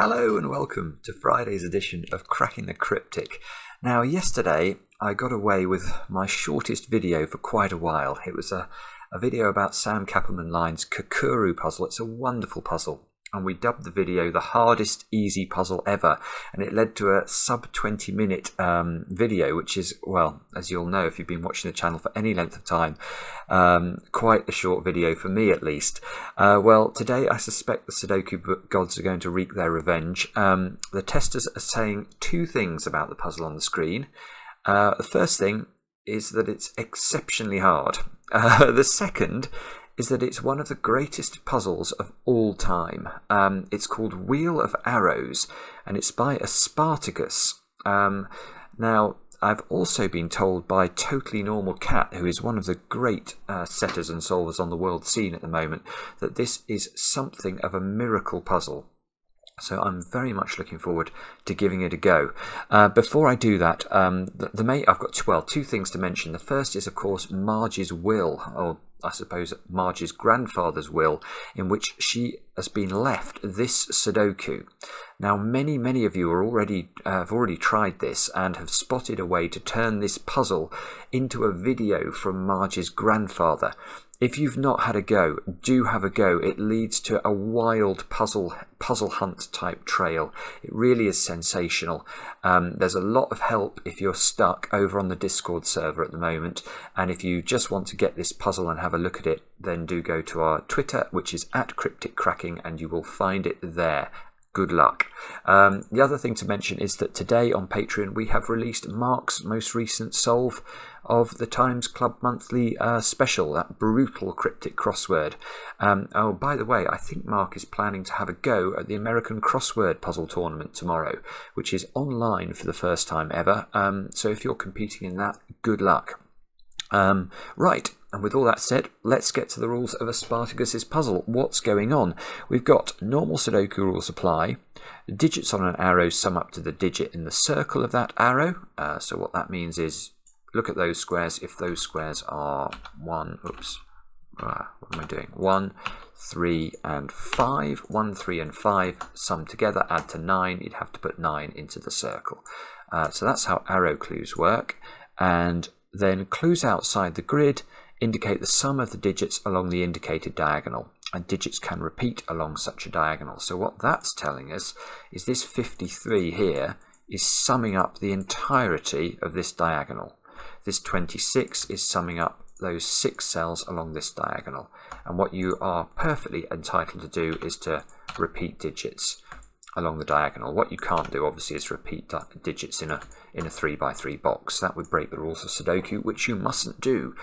Hello and welcome to Friday's edition of Cracking the Cryptic. Now, yesterday I got away with my shortest video for quite a while. It was a, a video about Sam Kappelman Line's Kakuro puzzle. It's a wonderful puzzle and we dubbed the video the hardest easy puzzle ever and it led to a sub 20 minute um, video which is well as you'll know if you've been watching the channel for any length of time um, quite a short video for me at least. Uh, well today I suspect the Sudoku gods are going to wreak their revenge. Um, the testers are saying two things about the puzzle on the screen. Uh, the first thing is that it's exceptionally hard. Uh, the second is that it's one of the greatest puzzles of all time. Um, it's called Wheel of Arrows, and it's by Aspartagcus. Um, now, I've also been told by Totally Normal Cat, who is one of the great uh, setters and solvers on the world scene at the moment, that this is something of a miracle puzzle. So I'm very much looking forward to giving it a go. Uh, before I do that, um, the, the mate I've got well two things to mention. The first is of course Marge's will, or I suppose Marge's grandfather's will, in which she has been left this Sudoku. Now, many, many of you are already uh, have already tried this and have spotted a way to turn this puzzle into a video from Marge's grandfather. If you've not had a go, do have a go. It leads to a wild puzzle puzzle hunt type trail. It really is sensational. Um, there's a lot of help if you're stuck over on the Discord server at the moment, and if you just want to get this puzzle and have a look at it, then do go to our Twitter, which is at Cryptic Cracking, and you will find it there good luck. Um, the other thing to mention is that today on Patreon we have released Mark's most recent solve of the Times Club Monthly uh, special, that brutal cryptic crossword. Um, oh, by the way, I think Mark is planning to have a go at the American Crossword Puzzle Tournament tomorrow, which is online for the first time ever. Um, so if you're competing in that, good luck. Um, right, and with all that said, let's get to the rules of Aspartagcus's puzzle. What's going on? We've got normal Sudoku rules apply. Digits on an arrow sum up to the digit in the circle of that arrow. Uh, so what that means is, look at those squares. If those squares are 1, oops, uh, what am I doing? 1, 3 and 5. 1, 3 and 5 sum together, add to 9. You'd have to put 9 into the circle. Uh, so that's how arrow clues work. And then clues outside the grid indicate the sum of the digits along the indicated diagonal, and digits can repeat along such a diagonal. So what that's telling us is this 53 here is summing up the entirety of this diagonal. This 26 is summing up those six cells along this diagonal. And what you are perfectly entitled to do is to repeat digits along the diagonal. What you can't do, obviously, is repeat digits in a in a three by three box. That would break the rules of Sudoku, which you mustn't do.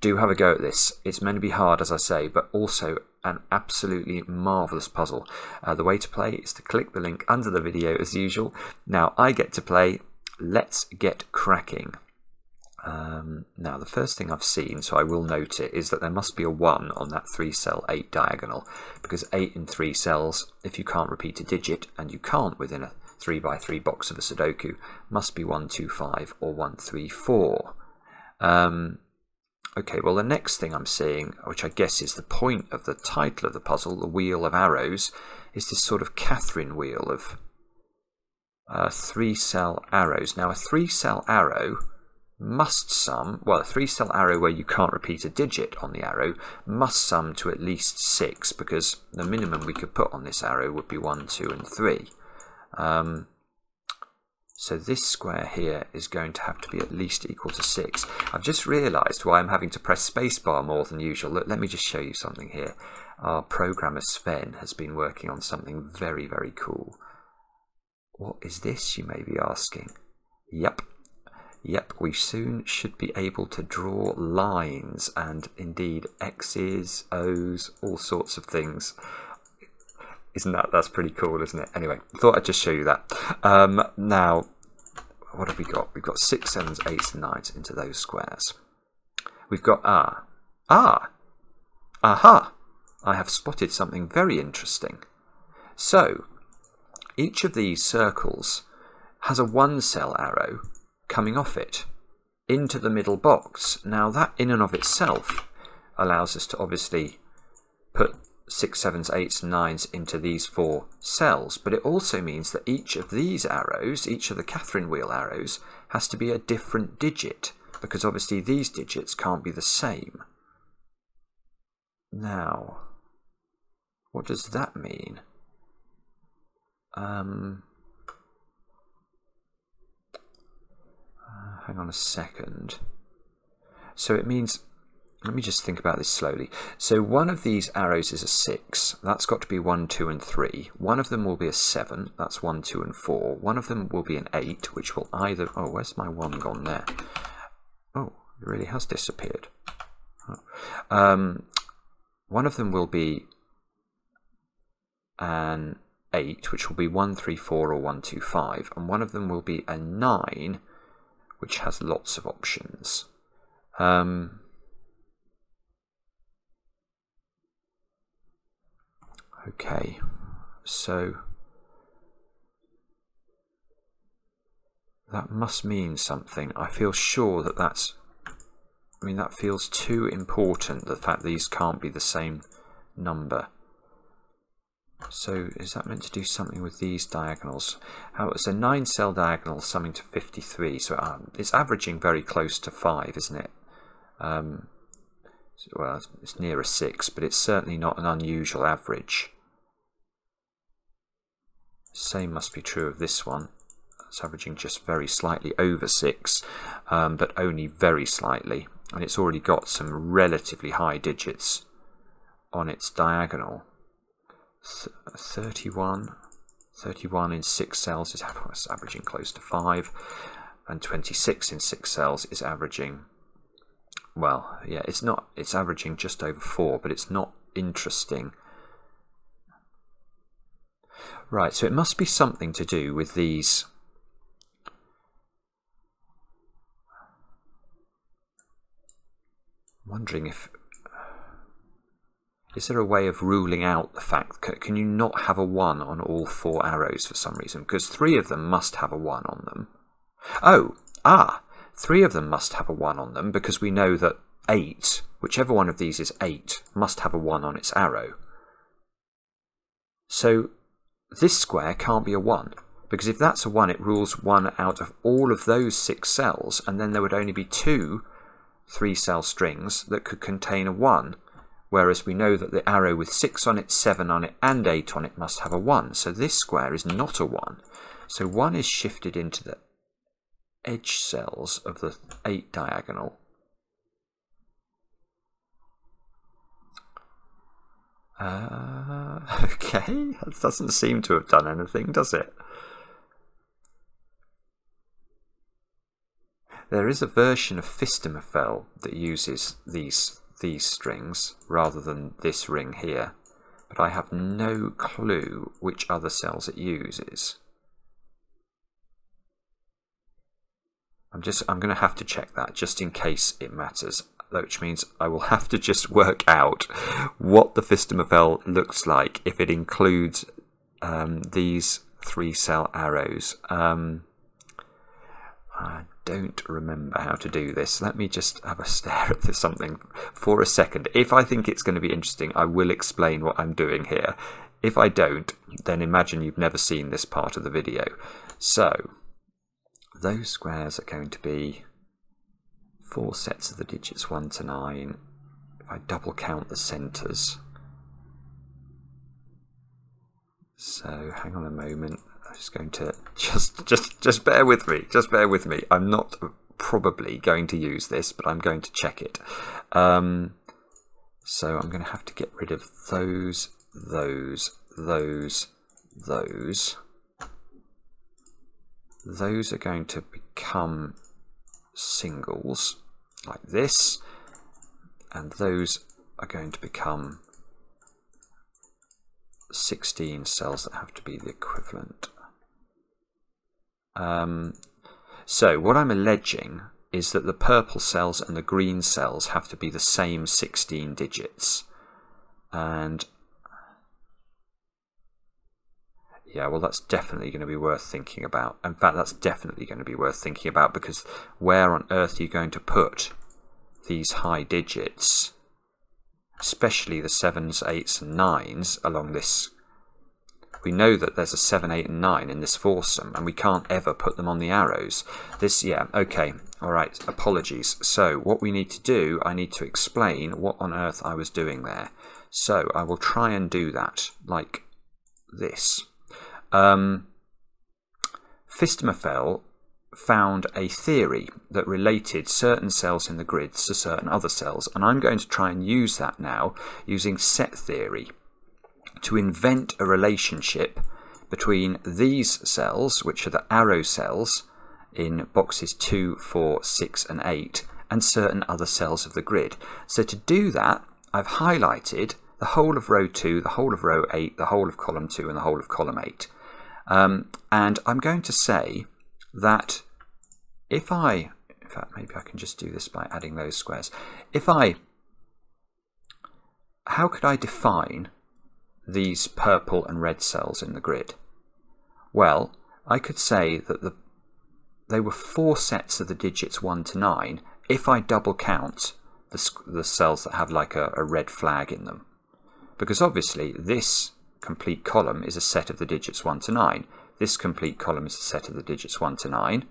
Do have a go at this. It's meant to be hard, as I say, but also an absolutely marvellous puzzle. Uh, the way to play is to click the link under the video as usual. Now I get to play. Let's get cracking. Um, now, the first thing I've seen, so I will note it, is that there must be a 1 on that 3 cell 8 diagonal, because 8 in 3 cells, if you can't repeat a digit, and you can't within a 3 by 3 box of a Sudoku, must be 1, 2, 5 or 1, 3, 4. Um, okay, well, the next thing I'm seeing, which I guess is the point of the title of the puzzle, the Wheel of Arrows, is this sort of Catherine wheel of uh, three cell arrows. Now, a three cell arrow must sum, well, a three cell arrow where you can't repeat a digit on the arrow must sum to at least six because the minimum we could put on this arrow would be one, two, and three. Um, so this square here is going to have to be at least equal to 6. I've just realised why I'm having to press spacebar more than usual. Look, let me just show you something here. Our programmer Sven has been working on something very, very cool. What is this, you may be asking? Yep, Yep, we soon should be able to draw lines and indeed X's, O's, all sorts of things. Isn't that, that's pretty cool, isn't it? Anyway, thought I'd just show you that. Um, now, what have we got? We've got six, sevens, eights, and nines into those squares. We've got ah, ah, aha, I have spotted something very interesting. So, each of these circles has a one cell arrow coming off it into the middle box. Now that in and of itself allows us to obviously put six, sevens, eights, and nines into these four cells, but it also means that each of these arrows, each of the Catherine wheel arrows, has to be a different digit, because obviously these digits can't be the same. Now, what does that mean? Um, uh, hang on a second. So it means let me just think about this slowly. So one of these arrows is a 6. That's got to be 1, 2 and 3. One of them will be a 7. That's 1, 2 and 4. One of them will be an 8, which will either... Oh, where's my 1 gone there? Oh, it really has disappeared. Um, one of them will be an 8, which will be 1, 3, 4 or 1, 2, 5. And one of them will be a 9, which has lots of options. Um, Okay, so that must mean something. I feel sure that that's, I mean, that feels too important, the fact these can't be the same number. So is that meant to do something with these diagonals? How it's a nine cell diagonal summing to 53, so um, it's averaging very close to five, isn't it? Um, well, it's near a six, but it's certainly not an unusual average. Same must be true of this one. It's averaging just very slightly over 6, um, but only very slightly. And it's already got some relatively high digits on its diagonal. Th 31, 31 in 6 cells is averaging close to 5, and 26 in 6 cells is averaging, well, yeah, it's not, it's averaging just over 4, but it's not interesting Right, so it must be something to do with these. I'm wondering if is there a way of ruling out the fact can you not have a 1 on all four arrows for some reason? Because three of them must have a 1 on them. Oh ah three of them must have a 1 on them because we know that 8 whichever one of these is 8 must have a 1 on its arrow. So this square can't be a 1, because if that's a 1, it rules 1 out of all of those 6 cells, and then there would only be two 3-cell strings that could contain a 1, whereas we know that the arrow with 6 on it, 7 on it, and 8 on it must have a 1, so this square is not a 1. So 1 is shifted into the edge cells of the 8 diagonal, Uh, okay, that doesn't seem to have done anything, does it? There is a version of Phistomefel that uses these these strings rather than this ring here, but I have no clue which other cells it uses. I'm just I'm going to have to check that just in case it matters which means I will have to just work out what the Phistomefel looks like if it includes um, these three cell arrows. Um, I don't remember how to do this. Let me just have a stare at this something for a second. If I think it's going to be interesting, I will explain what I'm doing here. If I don't, then imagine you've never seen this part of the video. So, those squares are going to be four sets of the digits 1 to 9. If I double count the centres. So hang on a moment. I'm just going to just just just bear with me. Just bear with me. I'm not probably going to use this, but I'm going to check it. Um, so I'm going to have to get rid of those, those, those, those. Those are going to become singles like this and those are going to become 16 cells that have to be the equivalent. Um, so what I'm alleging is that the purple cells and the green cells have to be the same 16 digits and Yeah, well, that's definitely going to be worth thinking about. In fact, that's definitely going to be worth thinking about because where on earth are you going to put these high digits? especially the 7s, 8s and 9s along this. We know that there's a 7, 8 and 9 in this foursome and we can't ever put them on the arrows. This, yeah, okay, alright, apologies. So what we need to do, I need to explain what on earth I was doing there. So I will try and do that like this. Um, found a theory that related certain cells in the grids to certain other cells, and I'm going to try and use that now using set theory to invent a relationship between these cells, which are the arrow cells in boxes 2, 4, 6 and 8, and certain other cells of the grid. So to do that, I've highlighted the whole of row 2, the whole of row 8, the whole of column 2 and the whole of column 8. Um, and I'm going to say that if I, in fact, maybe I can just do this by adding those squares. If I, how could I define these purple and red cells in the grid? Well, I could say that the, they were four sets of the digits 1 to 9 if I double count the, the cells that have like a, a red flag in them. Because obviously this complete column is a set of the digits 1 to 9. This complete column is a set of the digits 1 to 9.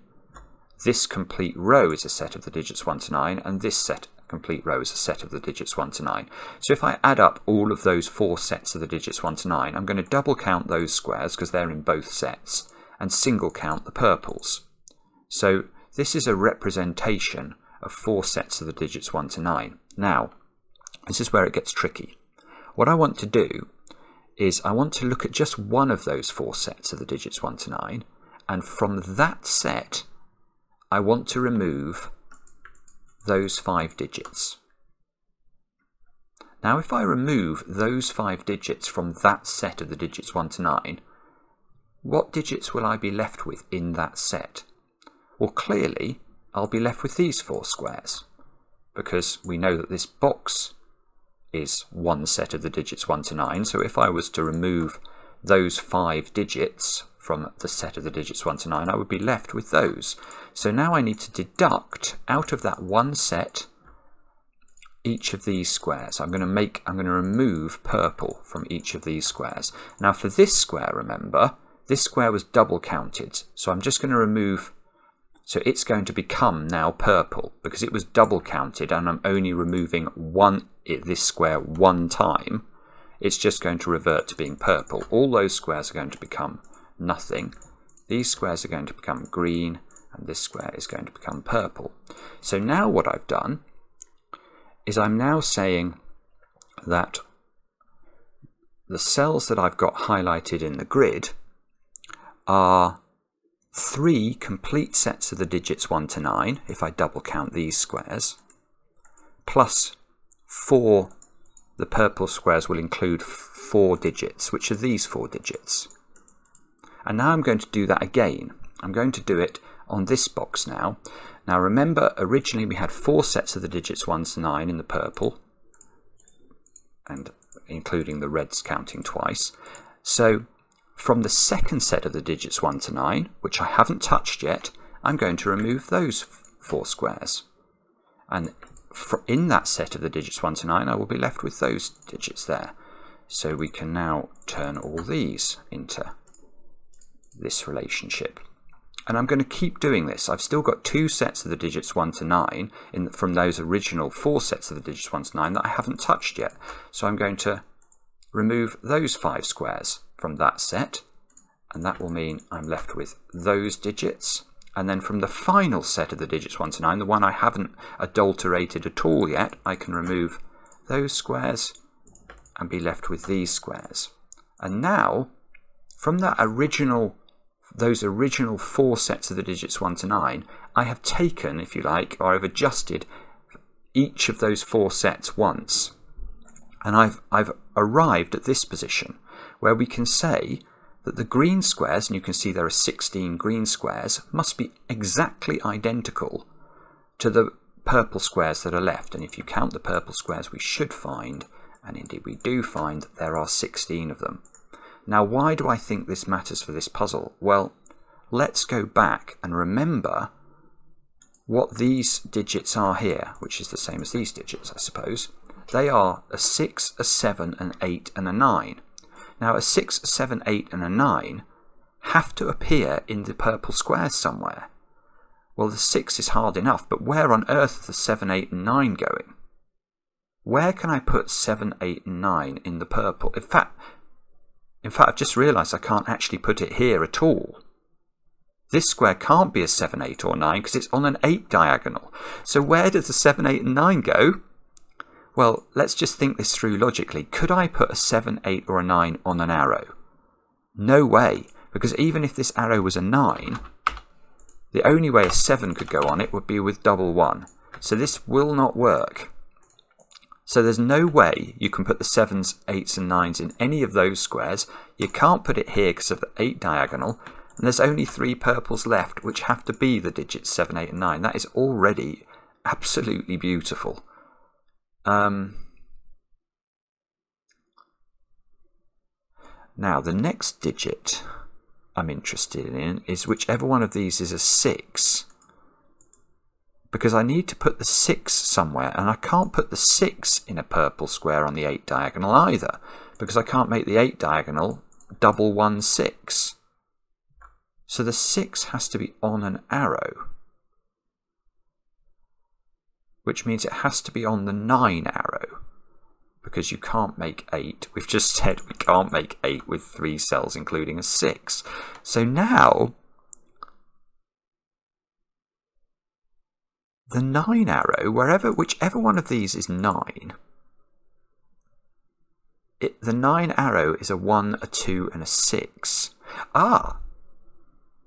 This complete row is a set of the digits 1 to 9, and this set complete row is a set of the digits 1 to 9. So if I add up all of those four sets of the digits 1 to 9, I'm going to double count those squares because they're in both sets, and single count the purples. So this is a representation of four sets of the digits 1 to 9. Now, this is where it gets tricky. What I want to do is I want to look at just one of those four sets of the digits 1 to 9, and from that set, I want to remove those five digits. Now if I remove those five digits from that set of the digits 1 to 9, what digits will I be left with in that set? Well clearly I'll be left with these four squares because we know that this box is one set of the digits 1 to 9 so if I was to remove those five digits from the set of the digits 1 to 9, I would be left with those. So now I need to deduct out of that one set each of these squares. I'm going to make, I'm going to remove purple from each of these squares. Now for this square, remember, this square was double counted. So I'm just going to remove, so it's going to become now purple because it was double counted and I'm only removing one, this square one time. It's just going to revert to being purple. All those squares are going to become nothing. These squares are going to become green and this square is going to become purple. So now what I've done is I'm now saying that the cells that I've got highlighted in the grid are three complete sets of the digits 1 to 9, if I double count these squares, plus four, the purple squares will include four digits, which are these four digits. And now I'm going to do that again. I'm going to do it on this box now. Now remember, originally we had four sets of the digits 1 to 9 in the purple, and including the reds counting twice. So from the second set of the digits 1 to 9, which I haven't touched yet, I'm going to remove those four squares. And in that set of the digits 1 to 9, I will be left with those digits there. So we can now turn all these into this relationship. And I'm going to keep doing this. I've still got two sets of the digits 1 to 9 in, from those original four sets of the digits 1 to 9 that I haven't touched yet. So I'm going to remove those five squares from that set. And that will mean I'm left with those digits. And then from the final set of the digits 1 to 9, the one I haven't adulterated at all yet, I can remove those squares and be left with these squares. And now, from that original those original four sets of the digits 1 to 9, I have taken, if you like, or I've adjusted each of those four sets once. And I've, I've arrived at this position where we can say that the green squares, and you can see there are 16 green squares, must be exactly identical to the purple squares that are left. And if you count the purple squares, we should find, and indeed we do find, that there are 16 of them. Now, why do I think this matters for this puzzle? Well, let's go back and remember what these digits are here, which is the same as these digits, I suppose. They are a 6, a 7, an 8 and a 9. Now a 6, a 7, 8 and a 9 have to appear in the purple squares somewhere. Well, the 6 is hard enough, but where on earth are the 7, 8 and 9 going? Where can I put 7, 8 and 9 in the purple? In fact, in fact, I've just realised I can't actually put it here at all. This square can't be a 7, 8 or 9 because it's on an 8 diagonal. So where does the 7, 8 and 9 go? Well, let's just think this through logically. Could I put a 7, 8 or a 9 on an arrow? No way, because even if this arrow was a 9, the only way a 7 could go on it would be with double 1. So this will not work. So there's no way you can put the 7s, 8s and 9s in any of those squares. You can't put it here because of the 8 diagonal. And there's only three purples left, which have to be the digits 7, 8 and 9. That is already absolutely beautiful. Um, now, the next digit I'm interested in is whichever one of these is a 6 because I need to put the 6 somewhere and I can't put the 6 in a purple square on the 8 diagonal either because I can't make the 8 diagonal double 1 6. So the 6 has to be on an arrow which means it has to be on the 9 arrow because you can't make 8. We've just said we can't make 8 with 3 cells including a 6. So now the 9 arrow, wherever, whichever one of these is 9, it, the 9 arrow is a 1, a 2 and a 6. Ah!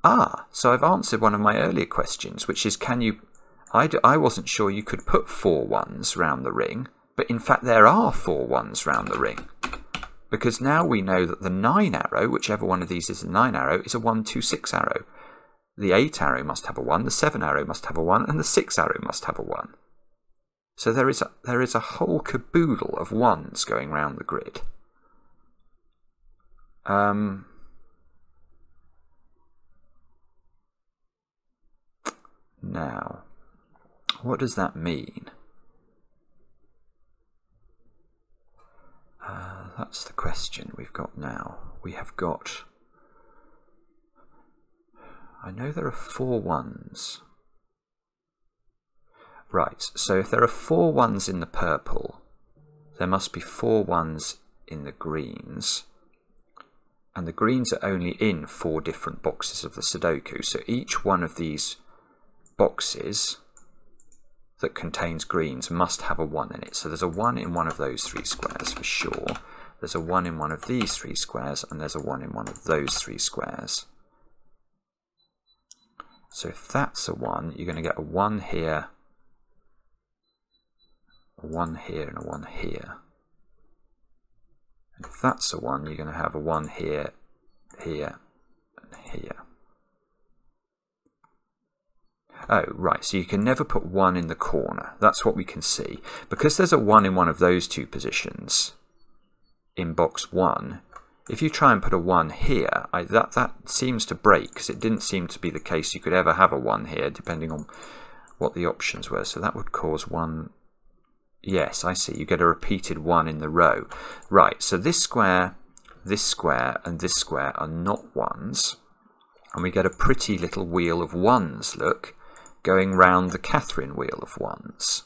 Ah, so I've answered one of my earlier questions, which is can you... I d- I wasn't sure you could put four ones round the ring, but in fact there are four ones round the ring. Because now we know that the 9 arrow, whichever one of these is the 9 arrow, is a 1, 2, 6 arrow the 8 arrow must have a 1, the 7 arrow must have a 1, and the 6 arrow must have a 1. So there is a, there is a whole caboodle of 1s going round the grid. Um, now, what does that mean? Uh, that's the question we've got now. We have got I know there are four ones. Right, so if there are four ones in the purple, there must be four ones in the greens. And the greens are only in four different boxes of the Sudoku. So each one of these boxes that contains greens must have a 1 in it. So there's a 1 in one of those three squares for sure. There's a 1 in one of these three squares, and there's a 1 in one of those three squares. So if that's a 1, you're going to get a 1 here, a 1 here, and a 1 here. And if that's a 1, you're going to have a 1 here, here, and here. Oh, right, so you can never put 1 in the corner. That's what we can see. Because there's a 1 in one of those two positions, in box 1, if you try and put a 1 here, I, that, that seems to break, because it didn't seem to be the case you could ever have a 1 here, depending on what the options were. So that would cause 1... Yes, I see. You get a repeated 1 in the row. Right, so this square, this square, and this square are not 1s. And we get a pretty little wheel of 1s, look, going round the Catherine wheel of 1s.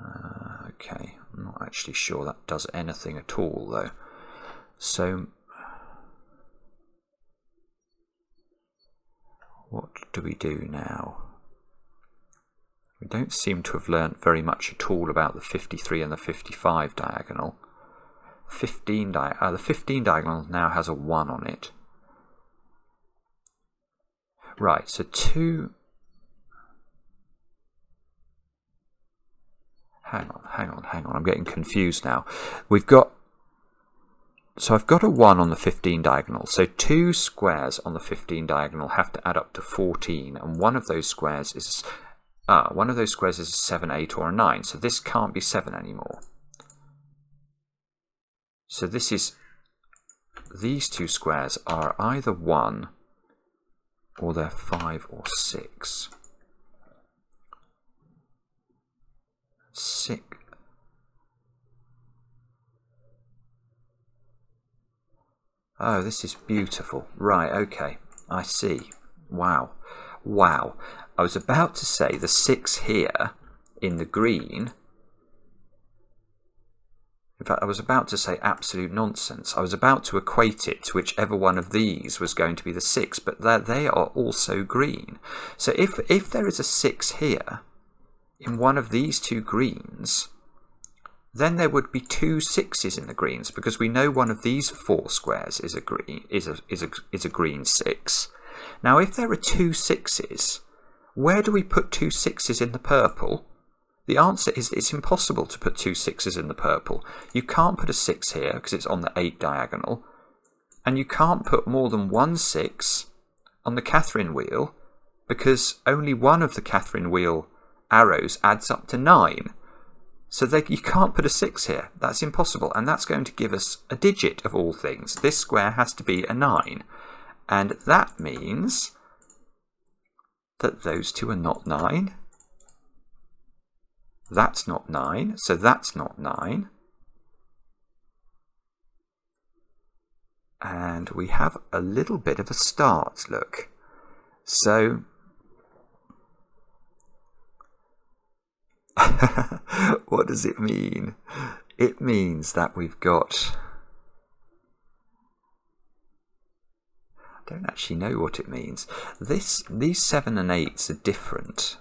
Uh, Okay, I'm not actually sure that does anything at all though. So, what do we do now? We don't seem to have learnt very much at all about the 53 and the 55 diagonal. 15 di uh, the 15 diagonal now has a 1 on it. Right, so 2 hang on, hang on, hang on. I'm getting confused now. We've got, so I've got a 1 on the 15 diagonal. So two squares on the 15 diagonal have to add up to 14. And one of those squares is, uh, one of those squares is a 7, 8 or a 9. So this can't be 7 anymore. So this is, these two squares are either 1 or they're five or six. Six. Oh, this is beautiful. Right, okay. I see. Wow. Wow. I was about to say the six here in the green in fact, I was about to say absolute nonsense. I was about to equate it to whichever one of these was going to be the six, but they are also green. So if, if there is a six here in one of these two greens, then there would be two sixes in the greens because we know one of these four squares is a green is a is a is a green six. Now if there are two sixes, where do we put two sixes in the purple? The answer is it's impossible to put two sixes in the purple. You can't put a six here because it's on the eight diagonal. And you can't put more than one six on the Catherine wheel because only one of the Catherine wheel arrows adds up to nine. So they, you can't put a 6 here. That's impossible. And that's going to give us a digit of all things. This square has to be a 9. And that means that those two are not 9. That's not 9. So that's not 9. And we have a little bit of a start, look. So what does it mean? It means that we've got. I don't actually know what it means. This, these seven and eights are different.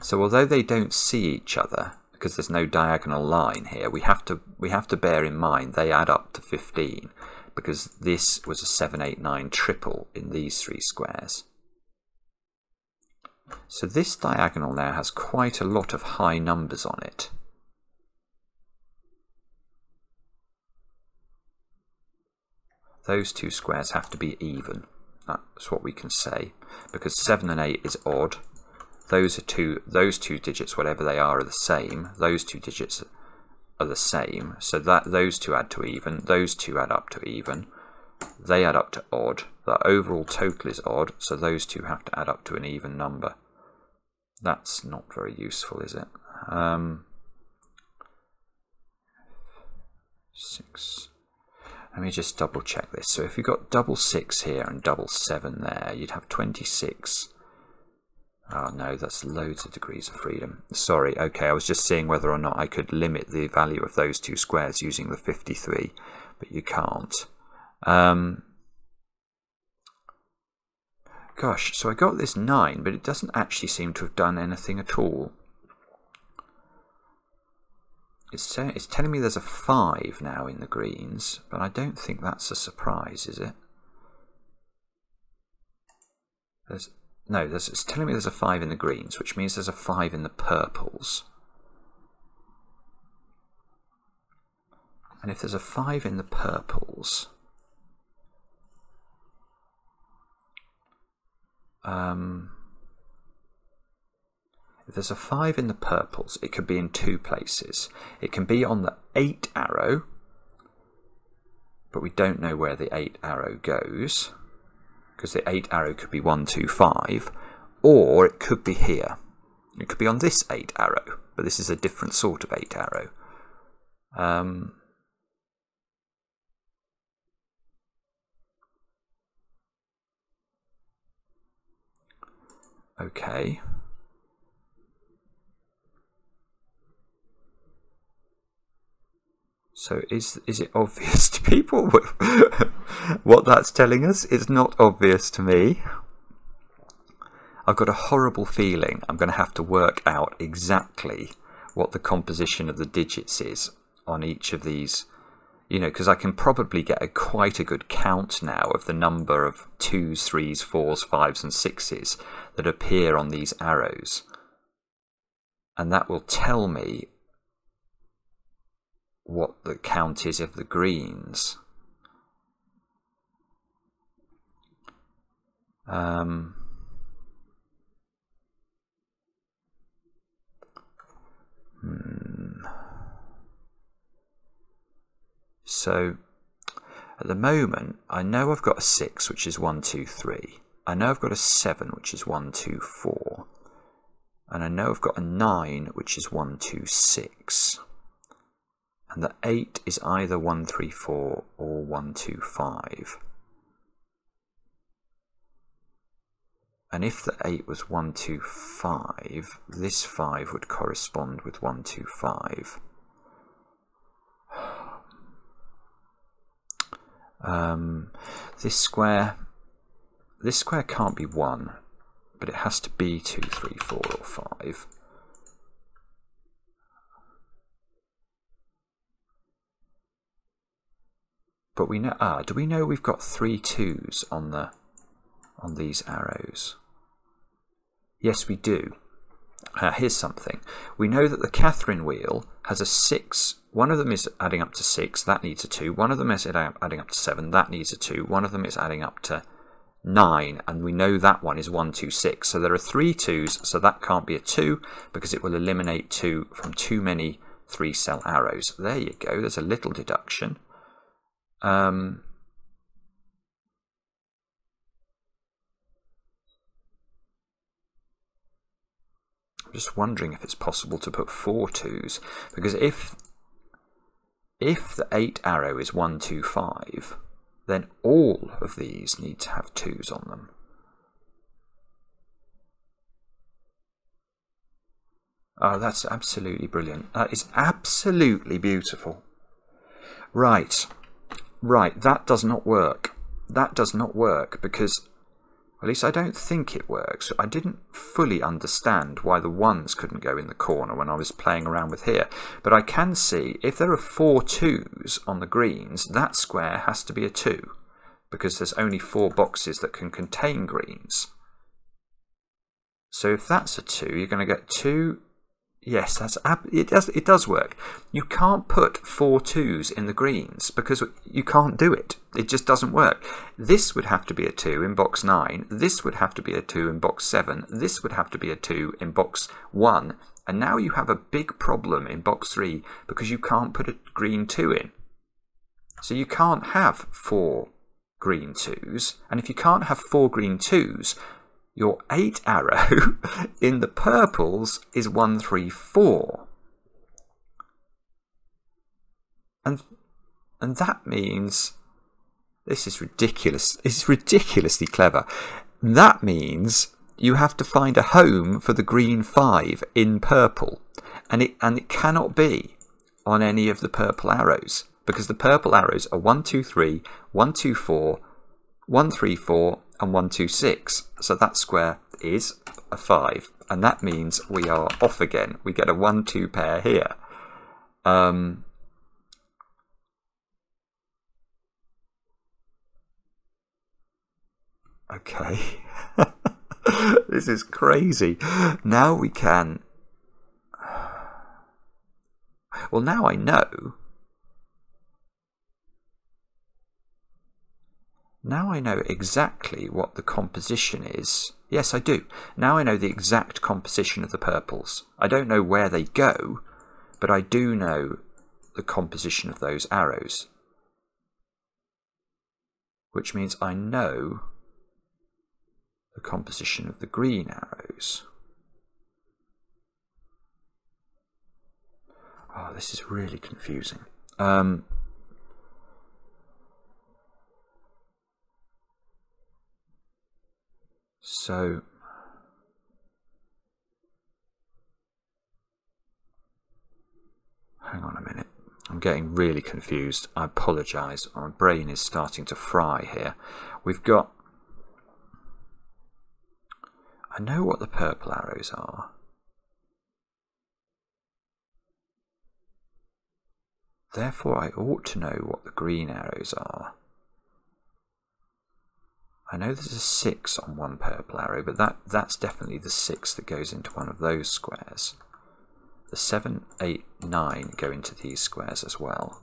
So although they don't see each other because there's no diagonal line here, we have to we have to bear in mind they add up to 15 because this was a 789 triple in these three squares. So this diagonal now has quite a lot of high numbers on it. Those two squares have to be even. That's what we can say. Because 7 and 8 is odd. Those are two those two digits, whatever they are, are the same. Those two digits are the same. So that those two add to even, those two add up to even, they add up to odd. The overall total is odd, so those two have to add up to an even number. That's not very useful, is it? Um, six. Let me just double check this. So if you've got double six here and double seven there, you'd have 26 Oh no, that's loads of degrees of freedom. Sorry, okay, I was just seeing whether or not I could limit the value of those two squares using the 53, but you can't. Um, gosh, so I got this 9, but it doesn't actually seem to have done anything at all. It's, it's telling me there's a 5 now in the greens, but I don't think that's a surprise, is it? There's no, it's telling me there's a 5 in the greens, which means there's a 5 in the purples. And if there's a 5 in the purples, um, if there's a 5 in the purples, it could be in two places. It can be on the 8 arrow, but we don't know where the 8 arrow goes because the 8 arrow could be 1, 2, 5, or it could be here. It could be on this 8 arrow, but this is a different sort of 8 arrow. Um, okay. So is is it obvious to people what that's telling us? It's not obvious to me. I've got a horrible feeling I'm going to have to work out exactly what the composition of the digits is on each of these you know, because I can probably get a quite a good count now of the number of twos, threes, fours, fives, and sixes that appear on these arrows. And that will tell me what the count is of the greens. Um, hmm. So at the moment, I know I've got a 6, which is one, two, three. I know I've got a 7, which is 1, 2, 4. And I know I've got a 9, which is 1, 2, 6. And the 8 is either 1, 3, 4 or 1, 2, 5. And if the 8 was 1, 2, 5, this 5 would correspond with 1, 2, 5. Um, this square, this square can't be 1, but it has to be 2, 3, 4 or 5. But we know, ah, do we know we've got three twos on the, on these arrows? Yes, we do. Uh, here's something. We know that the Catherine wheel has a 6. One of them is adding up to 6, that needs a 2. One of them is adding up to 7, that needs a 2. One of them is adding up to 9, and we know that one is one, two, six. So there are three twos, so that can't be a 2 because it will eliminate 2 from too many 3 cell arrows. There you go, there's a little deduction. Um, I'm just wondering if it's possible to put four twos because if if the eight arrow is one two five, then all of these need to have twos on them. Oh, that's absolutely brilliant. That is absolutely beautiful. Right, right, that does not work. That does not work because at least I don't think it works. I didn't fully understand why the ones couldn't go in the corner when I was playing around with here. But I can see if there are four twos on the greens, that square has to be a two because there's only four boxes that can contain greens. So if that's a two, you're going to get two Yes, that's it. Does it does work? You can't put four twos in the greens because you can't do it. It just doesn't work. This would have to be a two in box nine. This would have to be a two in box seven. This would have to be a two in box one. And now you have a big problem in box three because you can't put a green two in. So you can't have four green twos. And if you can't have four green twos, your 8 arrow in the purples is 134. And, and that means, this is ridiculous, it's ridiculously clever. That means you have to find a home for the green 5 in purple. And it, and it cannot be on any of the purple arrows because the purple arrows are 1, 2, 3, 1, 2, 4, 1, 3, 4, and 126. So that square is a 5. And that means we are off again. We get a 1-2 pair here. Um, okay. this is crazy. Now we can... Well, now I know Now I know exactly what the composition is. Yes, I do. Now I know the exact composition of the purples. I don't know where they go, but I do know the composition of those arrows. Which means I know the composition of the green arrows. Oh, this is really confusing. Um, So hang on a minute. I'm getting really confused. I apologise. My brain is starting to fry here. We've got. I know what the purple arrows are. Therefore, I ought to know what the green arrows are. I know there's a 6 on one purple arrow, but that, that's definitely the 6 that goes into one of those squares. The 7, 8, 9 go into these squares as well.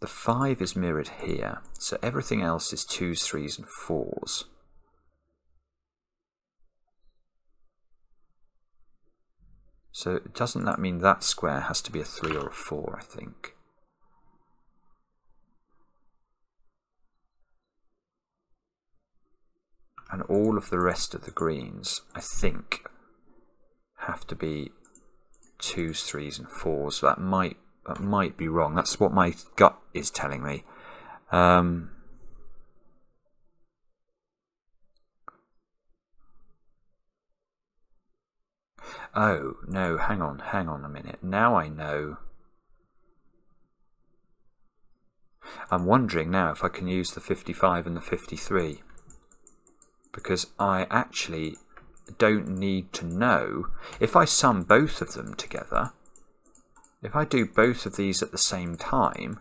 The 5 is mirrored here, so everything else is 2s, 3s and 4s. So doesn't that mean that square has to be a 3 or a 4, I think? And all of the rest of the greens, I think, have to be twos, threes, and fours. That might that might be wrong. That's what my gut is telling me. Um, oh no, hang on, hang on a minute. Now I know. I'm wondering now if I can use the 55 and the 53 because I actually don't need to know. If I sum both of them together if I do both of these at the same time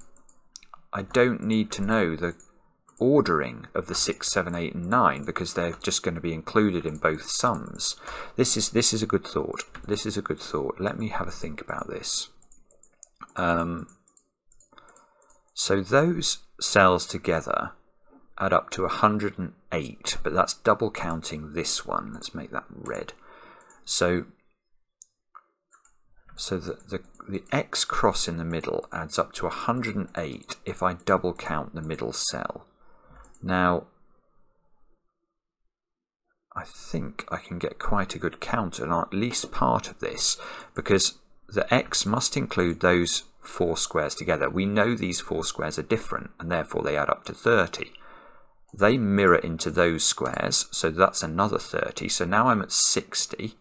I don't need to know the ordering of the 6 7 8 and 9 because they're just going to be included in both sums. This is this is a good thought. This is a good thought. Let me have a think about this. Um, so those cells together add up to 108, but that's double counting this one. Let's make that red. So, so the, the, the x cross in the middle adds up to 108 if I double count the middle cell. Now, I think I can get quite a good count on at least part of this because the x must include those four squares together. We know these four squares are different and therefore they add up to 30. They mirror into those squares, so that's another 30. So now I'm at 60.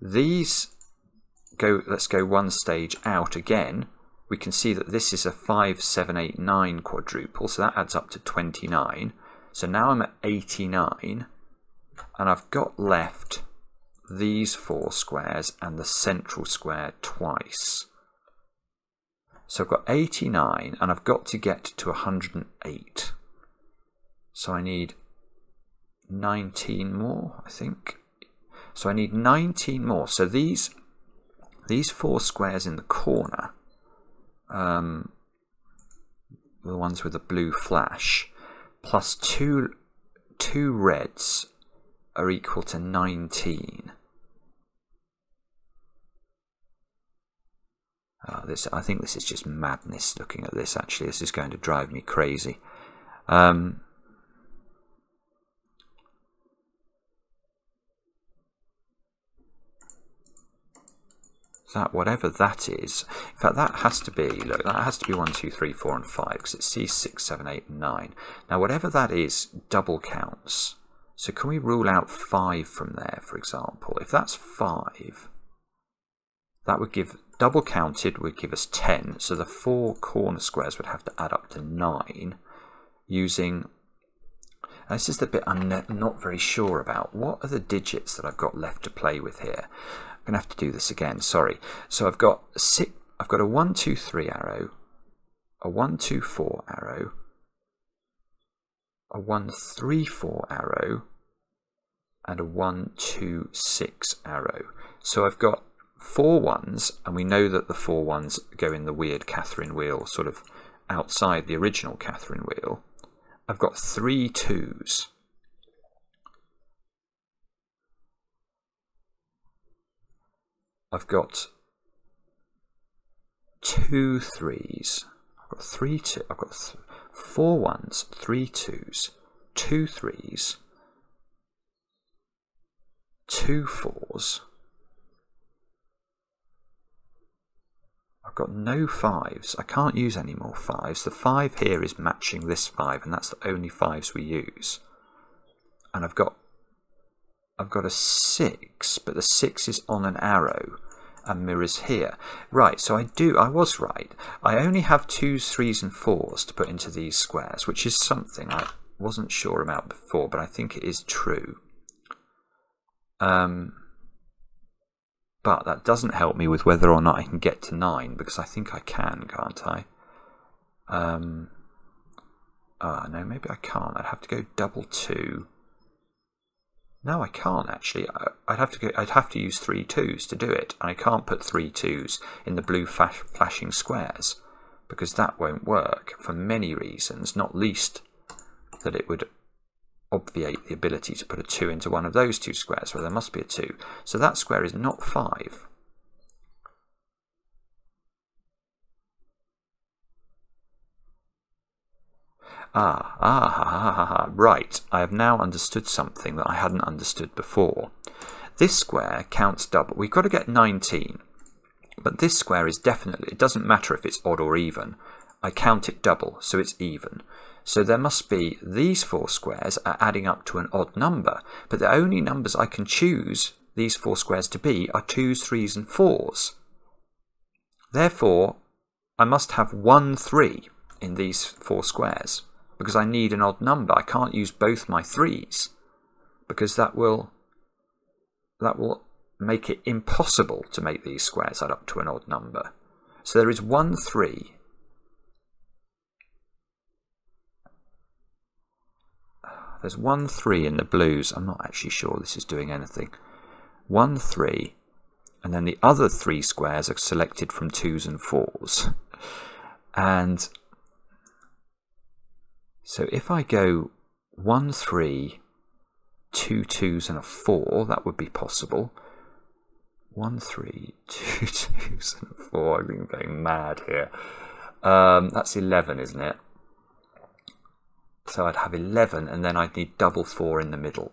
These go, let's go one stage out again. We can see that this is a 5, 7, 8, 9 quadruple, so that adds up to 29. So now I'm at 89, and I've got left these four squares and the central square twice. So I've got 89 and I've got to get to 108. So I need 19 more, I think. So I need 19 more. So these these four squares in the corner, um, the ones with the blue flash, plus two two reds are equal to 19. Oh, this, I think this is just madness looking at this, actually. This is going to drive me crazy. Um, that whatever that is, in fact that has to be, look, that has to be 1, 2, 3, 4 and 5 because it's C, 6, 7, 8 and 9. Now whatever that is double counts. So can we rule out 5 from there, for example? If that's 5, that would give double counted would give us 10 so the four corner squares would have to add up to 9 using this is the bit I'm not very sure about what are the digits that I've got left to play with here I'm gonna have to do this again sorry so I've got six I've got a 1 2 3 arrow a 1 2 4 arrow a 1 3 4 arrow and a 1 2 6 arrow so I've got four ones, and we know that the four ones go in the weird Catherine wheel, sort of outside the original Catherine wheel. I've got three twos. I've got two threes. I've got three two. I've got th four ones, three twos, two threes, two fours. I've got no fives. I can't use any more fives. The five here is matching this five, and that's the only fives we use. And I've got I've got a six, but the six is on an arrow and mirrors here. Right, so I do, I was right. I only have twos, threes and fours to put into these squares, which is something I wasn't sure about before, but I think it is true. Um, but that doesn't help me with whether or not I can get to 9, because I think I can, can't I? Um, uh, no, maybe I can't. I'd have to go double 2. No, I can't actually. I'd have to go. I'd have to use three twos to do it, and I can't put three twos in the blue flashing squares because that won't work for many reasons. Not least that it would obviate the ability to put a 2 into one of those two squares where there must be a 2. So that square is not 5. Ah, ah, ha, ha, ha, ha. Right, I have now understood something that I hadn't understood before. This square counts double. We've got to get 19. But this square is definitely, it doesn't matter if it's odd or even. I count it double, so it's even. So there must be these four squares are adding up to an odd number, but the only numbers I can choose these four squares to be are 2s, 3s and 4s. Therefore, I must have one 3 in these four squares because I need an odd number. I can't use both my 3s because that will that will make it impossible to make these squares add up to an odd number. So there is one 3 There's one 3 in the blues. I'm not actually sure this is doing anything. One 3 and then the other three squares are selected from 2s and 4s. And so if I go 1, 3, two twos and a 4, that would be possible. One, three, two twos and a 4. I think I'm going mad here. Um, that's 11, isn't it? So I'd have 11 and then I'd need double 4 in the middle.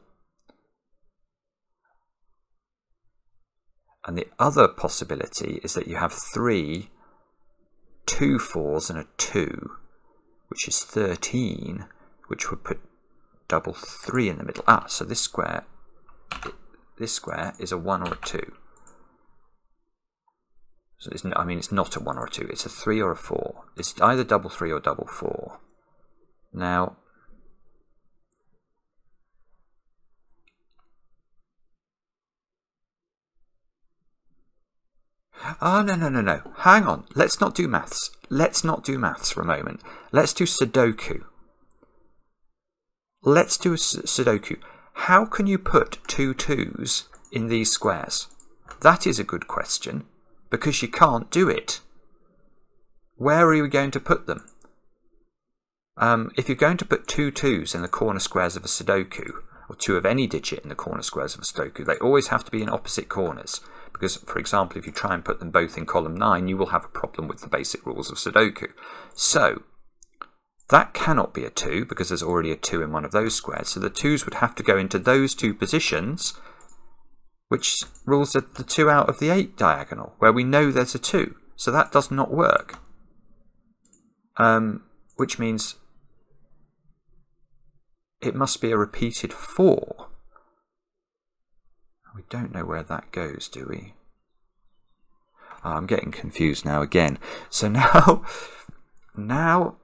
And the other possibility is that you have three two fours and a 2, which is 13, which would put double 3 in the middle. Ah, so this square, this square is a 1 or a 2. So it's, I mean, it's not a 1 or a 2, it's a 3 or a 4. It's either double 3 or double 4. Now, Oh, no, no, no, no. Hang on. Let's not do maths. Let's not do maths for a moment. Let's do Sudoku. Let's do a Sudoku. How can you put two twos in these squares? That is a good question, because you can't do it. Where are you going to put them? Um, if you're going to put two twos in the corner squares of a Sudoku, or two of any digit in the corner squares of a Sudoku, they always have to be in opposite corners. Because, for example, if you try and put them both in column 9, you will have a problem with the basic rules of Sudoku. So, that cannot be a 2 because there's already a 2 in one of those squares. So the 2's would have to go into those two positions, which rules the 2 out of the 8 diagonal, where we know there's a 2. So that does not work. Um, which means it must be a repeated 4. We don't know where that goes, do we? Oh, I'm getting confused now again. So now, now,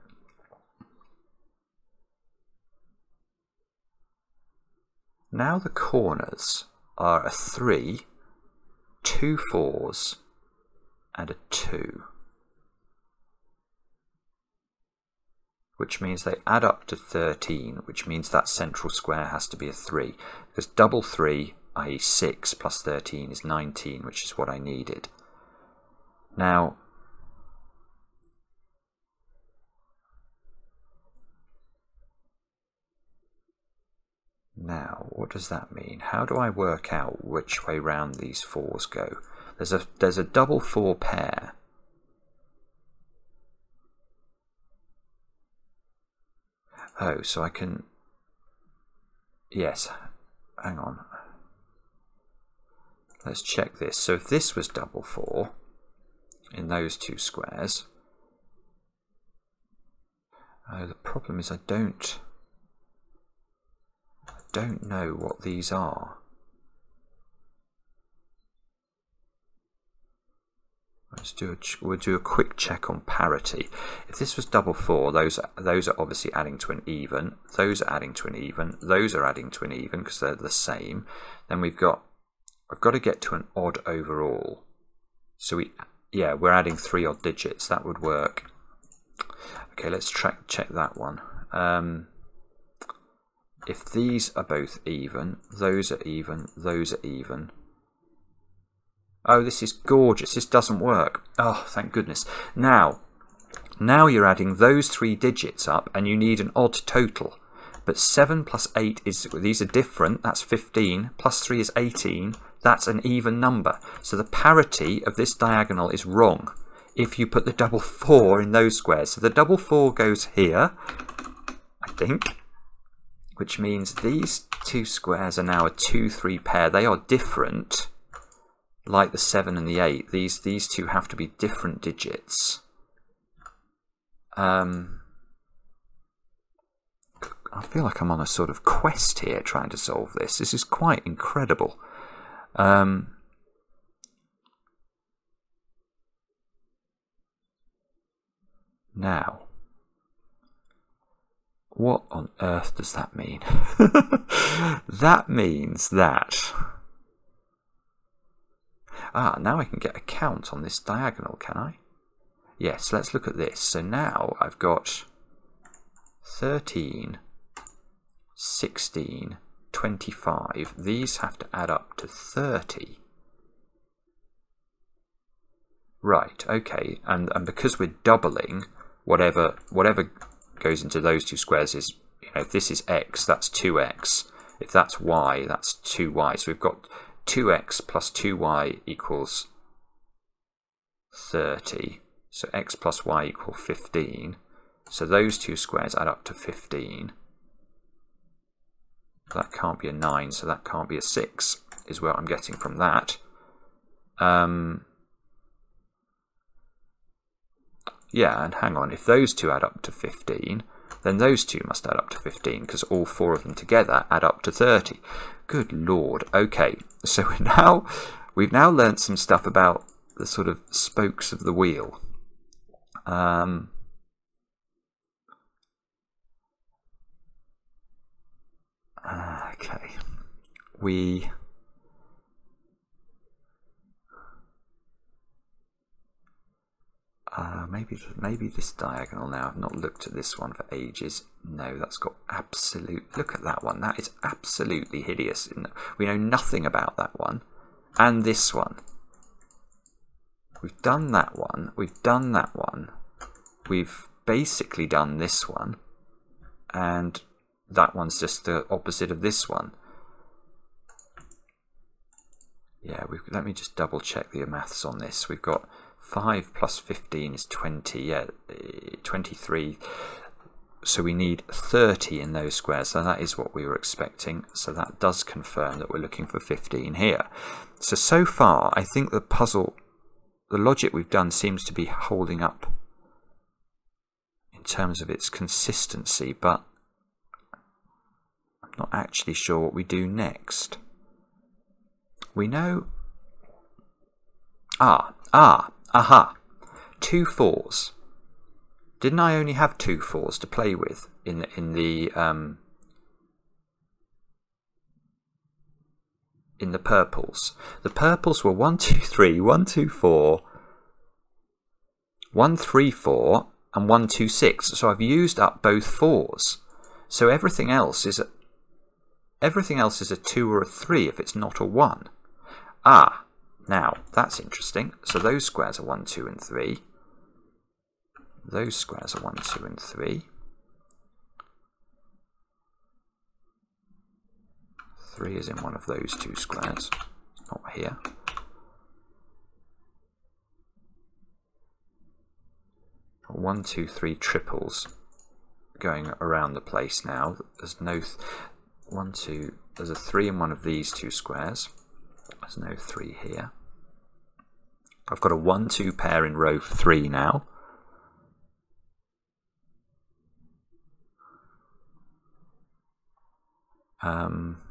now the corners are a 3, two fours, and a 2. which means they add up to 13, which means that central square has to be a 3, because double 3 i.e. 6 plus 13 is 19, which is what I needed. Now, Now, what does that mean? How do I work out which way round these fours go? There's a there's a double four pair. Oh, so I can Yes. Hang on. Let's check this. So if this was double 4 in those two squares, uh, the problem is I don't I don't know what these are. Let's do a, we'll do a quick check on parity. If this was double four, those those are obviously adding to an even. Those are adding to an even. Those are adding to an even because they're the same. Then we've got I've got to get to an odd overall. So we, yeah, we're adding three odd digits. That would work. Okay, let's track check that one. Um, if these are both even, those are even, those are even. Oh, this is gorgeous. This doesn't work. Oh, thank goodness. Now, now you're adding those three digits up and you need an odd total. But 7 plus 8 is, these are different, that's 15, plus 3 is 18, that's an even number. So the parity of this diagonal is wrong if you put the double 4 in those squares. So the double 4 goes here, I think. Which means these two squares are now a 2-3 pair. They are different, like the 7 and the 8. These, these two have to be different digits. Um, I feel like I'm on a sort of quest here trying to solve this. This is quite incredible. Um, now, what on earth does that mean? that means that. Ah, now I can get a count on this diagonal, can I? Yes, let's look at this. So now I've got 13 16, 25. These have to add up to 30. Right, okay, and, and because we're doubling, whatever whatever goes into those two squares is, you know, if this is x, that's 2x. If that's y, that's 2y. So we've got 2x plus 2y equals 30. So x plus y equal 15. So those two squares add up to 15 that can't be a 9, so that can't be a 6, is what I'm getting from that. Um, yeah, and hang on, if those two add up to 15, then those two must add up to 15, because all four of them together add up to 30. Good lord. Okay, so now we've now learnt some stuff about the sort of spokes of the wheel. Um, Okay. We Uh, maybe maybe this diagonal now. I've not looked at this one for ages. No, that's got absolute. Look at that one. That is absolutely hideous. We know nothing about that one, and this one. We've done that one. We've done that one. We've basically done this one, and that one's just the opposite of this one. Yeah, let me just double check the maths on this. We've got 5 plus 15 is 20, yeah, eh, 23. So we need 30 in those squares, so that is what we were expecting. So that does confirm that we're looking for 15 here. So, so far, I think the puzzle, the logic we've done seems to be holding up in terms of its consistency, but not actually sure what we do next. We know... Ah, ah, aha. Two fours. Didn't I only have two fours to play with in the, in the um, in the purples? The purples were one, two, three, one, two, four, one, three, four, and one, two, six. So I've used up both fours. So everything else is Everything else is a 2 or a 3 if it's not a 1. Ah, now that's interesting. So those squares are 1, 2 and 3. Those squares are 1, 2 and 3. 3 is in one of those two squares, not here. One, two, three triples going around the place now. There's no, one, two, there's a three in one of these two squares. There's no three here. I've got a one, two pair in row three now. Um,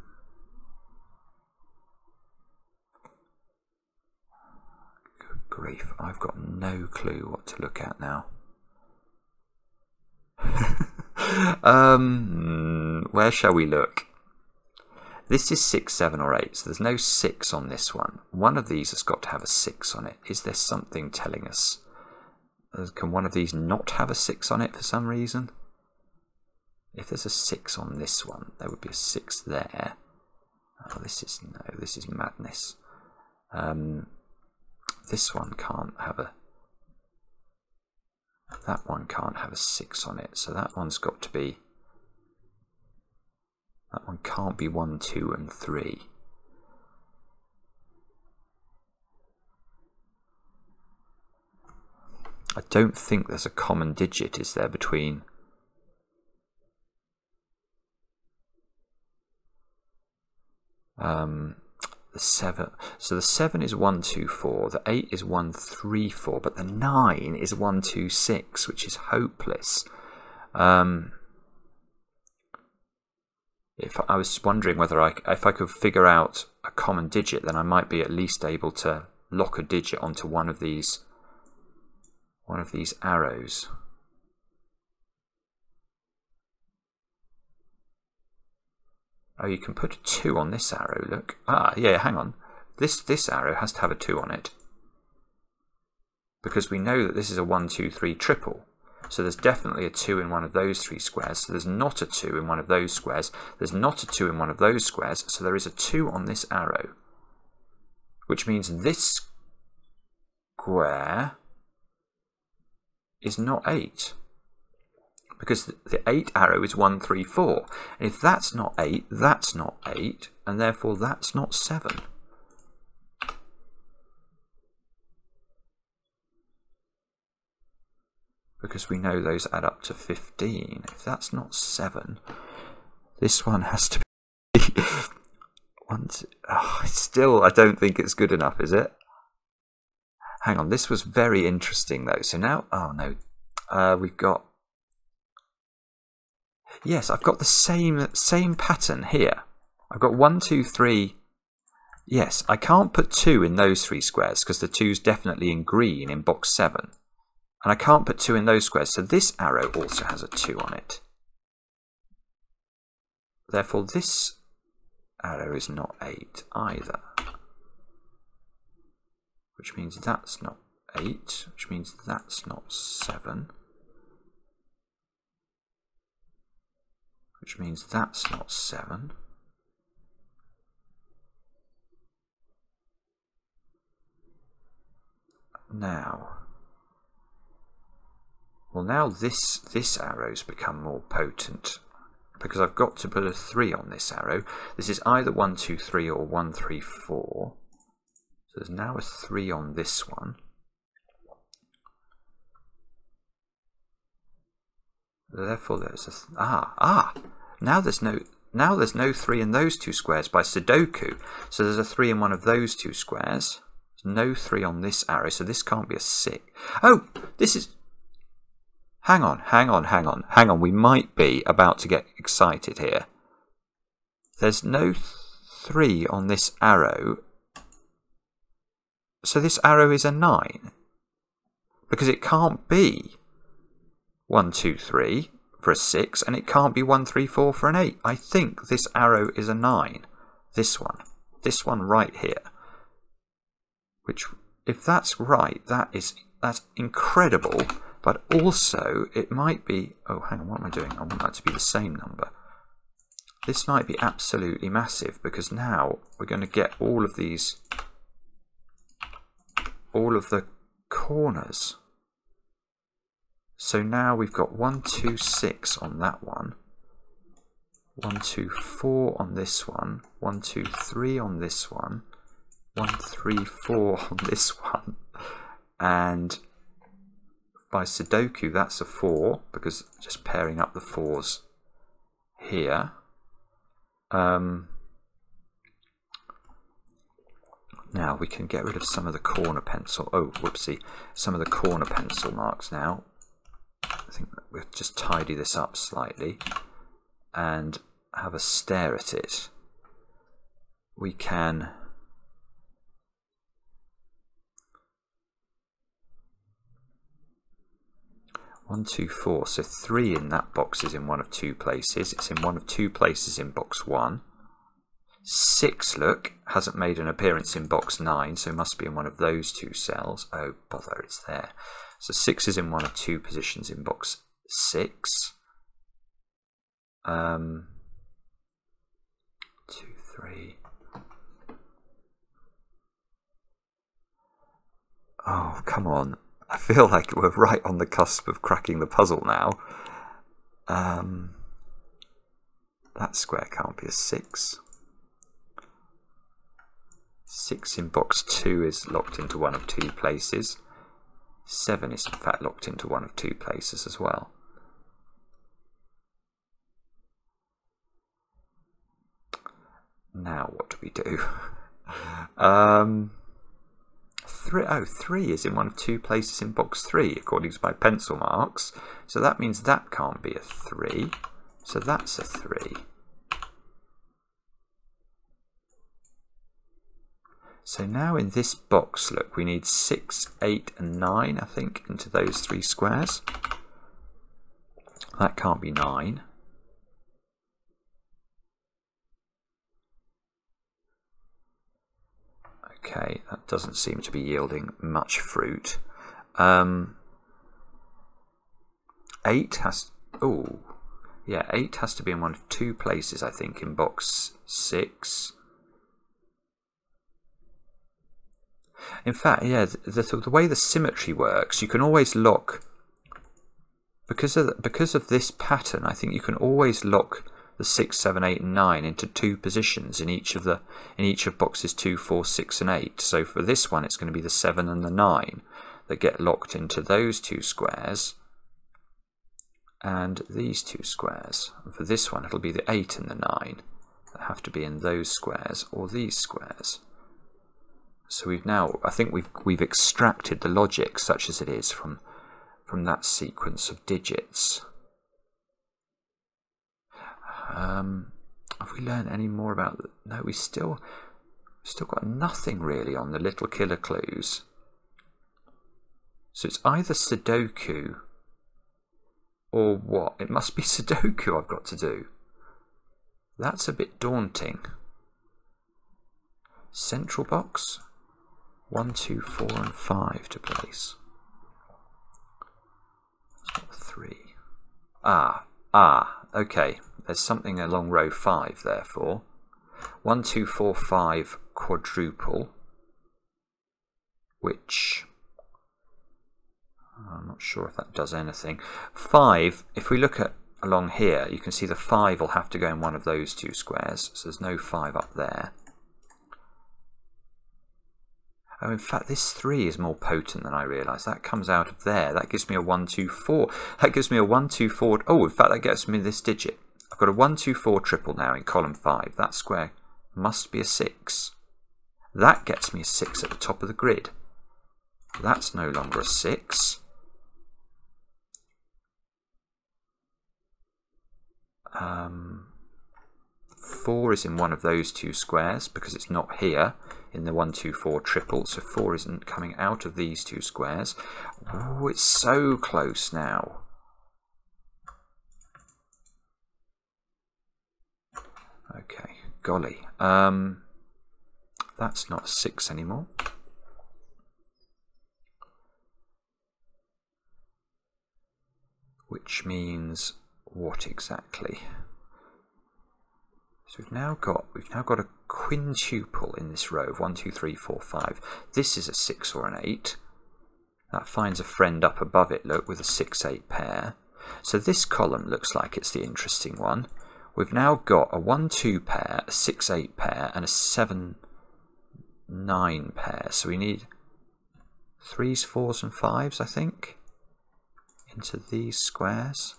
good grief, I've got no clue what to look at now. um, where shall we look? This is 6, 7 or 8, so there's no 6 on this one. One of these has got to have a 6 on it. Is there something telling us? Uh, can one of these not have a 6 on it for some reason? If there's a 6 on this one, there would be a 6 there. Oh, this is, no, this is madness. Um, this one can't have a that one can't have a 6 on it, so that one's got to be... That one can't be 1, 2, and 3. I don't think there's a common digit, is there, between... Um, the 7. So the 7 is 1, 2, 4. The 8 is 1, 3, 4. But the 9 is 1, 2, 6, which is hopeless. Um, if I was wondering whether I, if I could figure out a common digit, then I might be at least able to lock a digit onto one of these one of these arrows. Oh, you can put a 2 on this arrow, look. Ah, yeah, hang on. This, this arrow has to have a 2 on it. Because we know that this is a 1, 2, 3 triple. So there's definitely a 2 in one of those three squares. So there's not a 2 in one of those squares. There's not a 2 in one of those squares. So there is a 2 on this arrow. Which means this square is not 8 because the 8 arrow is 1, 3, 4. And if that's not 8, that's not 8, and therefore that's not 7. Because we know those add up to 15. If that's not 7, this one has to be... two, oh, still, I don't think it's good enough, is it? Hang on, this was very interesting though. So now, oh no, uh, we've got Yes, I've got the same same pattern here. I've got one, two, three. Yes, I can't put two in those three squares because the two's definitely in green in box seven. And I can't put two in those squares, so this arrow also has a two on it. Therefore, this arrow is not eight either. Which means that's not eight, which means that's not seven. which means that's not 7. Now, well now this, this arrow's become more potent because I've got to put a 3 on this arrow. This is either 1, 2, 3 or 1, 3, 4. So there's now a 3 on this one. Therefore, there's a ah ah. Now there's no now there's no three in those two squares by Sudoku. So there's a three in one of those two squares. There's no three on this arrow, so this can't be a six. Oh, this is. Hang on, hang on, hang on, hang on. We might be about to get excited here. There's no three on this arrow. So this arrow is a nine. Because it can't be 1, 2, 3 for a 6, and it can't be 1, 3, 4 for an 8. I think this arrow is a 9. This one. This one right here. Which, if that's right, that is that's incredible, but also it might be... Oh, hang on, what am I doing? I want that to be the same number. This might be absolutely massive, because now we're going to get all of these... all of the corners so now we've got 1, 2, 6 on that one. 1, 2, 4 on this one. 1, 2, 3 on this one. 1, 3, 4 on this one. And by Sudoku, that's a 4, because just pairing up the 4s here. Um, now we can get rid of some of the corner pencil. Oh, whoopsie. Some of the corner pencil marks now. I think we'll just tidy this up slightly and have a stare at it. We can One, two, four. So three in that box is in one of two places. It's in one of two places in box one. Six, look, hasn't made an appearance in box nine, so it must be in one of those two cells. Oh, bother, it's there. So 6 is in one of two positions in box 6. Um, 2, 3. Oh, come on. I feel like we're right on the cusp of cracking the puzzle now. Um, that square can't be a 6. 6 in box 2 is locked into one of two places. 7 is in fact locked into one of two places as well. Now what do we do? um, three, oh, three is in one of two places in box three, according to my pencil marks. So that means that can't be a three. So that's a three. So now in this box, look, we need 6, 8 and 9, I think, into those three squares. That can't be 9. Okay, that doesn't seem to be yielding much fruit. Um, 8 has... Oh, yeah, 8 has to be in one of two places, I think, in box 6. In fact, yeah, the, the, the way the symmetry works, you can always lock because of because of this pattern. I think you can always lock the six, seven, eight, and nine into two positions in each of the in each of boxes two, four, six, and eight. So for this one, it's going to be the seven and the nine that get locked into those two squares and these two squares. And for this one, it'll be the eight and the nine that have to be in those squares or these squares. So we've now, I think we've we've extracted the logic such as it is from from that sequence of digits. Um, have we learned any more about? The, no, we still still got nothing really on the little killer clues. So it's either Sudoku or what? It must be Sudoku I've got to do. That's a bit daunting. Central box. One, two, four, and five to place. Three. Ah, ah, okay. There's something along row five, therefore. One, two, four, five quadruple, which I'm not sure if that does anything. Five, if we look at along here, you can see the five will have to go in one of those two squares, so there's no five up there. Oh, in fact, this 3 is more potent than I realised. That comes out of there. That gives me a 1, 2, 4. That gives me a 1, 2, 4. Oh, in fact, that gets me this digit. I've got a 1, 2, 4 triple now in column 5. That square must be a 6. That gets me a 6 at the top of the grid. That's no longer a 6. Um, 4 is in one of those two squares because it's not here in the 1, 2, 4 triple, so 4 isn't coming out of these two squares. Oh, it's so close now. Okay, golly. Um, that's not 6 anymore. Which means what exactly? So we've now got we've now got a quintuple in this row of 1, 2, 3, 4, 5. This is a 6 or an 8. That finds a friend up above it, look, with a 6, 8 pair. So this column looks like it's the interesting one. We've now got a 1, 2 pair, a 6, 8 pair, and a 7, 9 pair. So we need 3s, 4s, and 5s, I think, into these squares.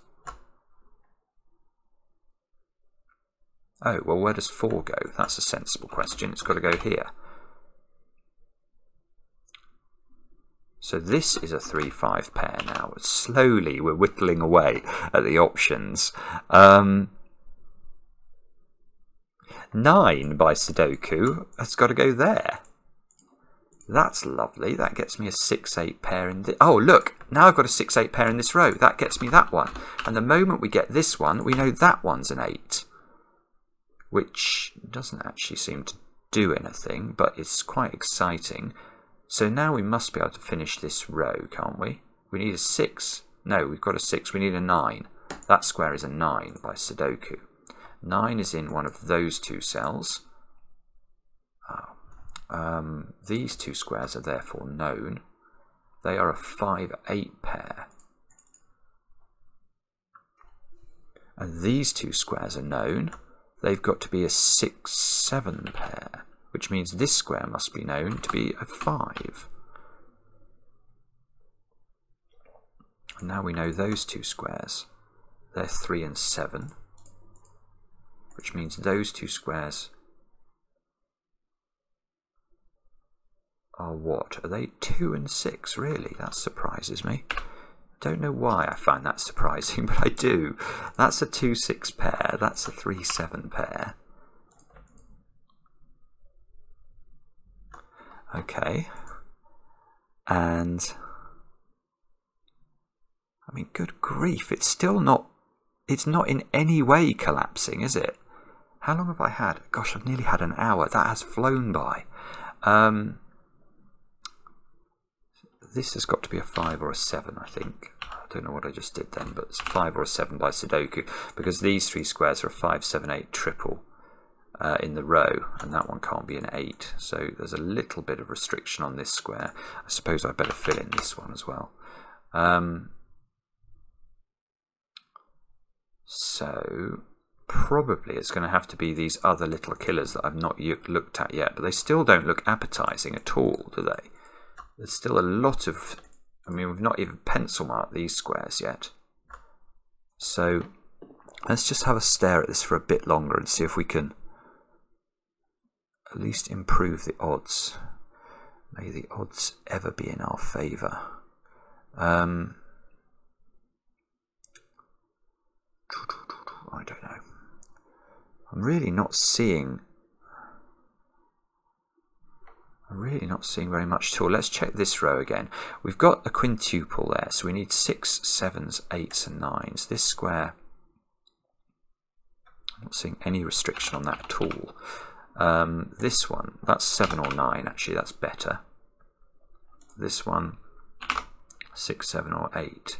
Oh, well, where does 4 go? That's a sensible question. It's got to go here. So this is a 3-5 pair now. Slowly we're whittling away at the options. Um, 9 by Sudoku has got to go there. That's lovely. That gets me a 6-8 pair in the... Oh, look! Now I've got a 6-8 pair in this row. That gets me that one. And the moment we get this one, we know that one's an 8 which doesn't actually seem to do anything, but it's quite exciting. So now we must be able to finish this row, can't we? We need a 6. No, we've got a 6. We need a 9. That square is a 9 by Sudoku. 9 is in one of those two cells. Oh. Um, these two squares are therefore known. They are a 5-8 pair. And these two squares are known they've got to be a 6, 7 pair, which means this square must be known to be a 5. And now we know those two squares. They're 3 and 7, which means those two squares are what? Are they 2 and 6? Really? That surprises me. Don't know why I find that surprising, but I do. That's a 2-6 pair, that's a 3-7 pair. Okay. And... I mean, good grief, it's still not... It's not in any way collapsing, is it? How long have I had? Gosh, I've nearly had an hour. That has flown by. Um, this has got to be a 5 or a 7, I think. I don't know what I just did then, but it's a 5 or a 7 by Sudoku, because these three squares are a 5, 7, 8 triple uh, in the row, and that one can't be an 8. So there's a little bit of restriction on this square. I suppose I better fill in this one as well. Um, so probably it's going to have to be these other little killers that I've not looked at yet, but they still don't look appetizing at all, do they? There's still a lot of... I mean, we've not even pencil marked these squares yet. So let's just have a stare at this for a bit longer and see if we can at least improve the odds. May the odds ever be in our favour. Um, I don't know. I'm really not seeing. I'm really not seeing very much at all. Let's check this row again. We've got a quintuple there, so we need six, sevens, eights, and nines. This square, I'm not seeing any restriction on that at all. Um, this one, that's 7 or 9, actually, that's better. This one, 6, 7 or 8.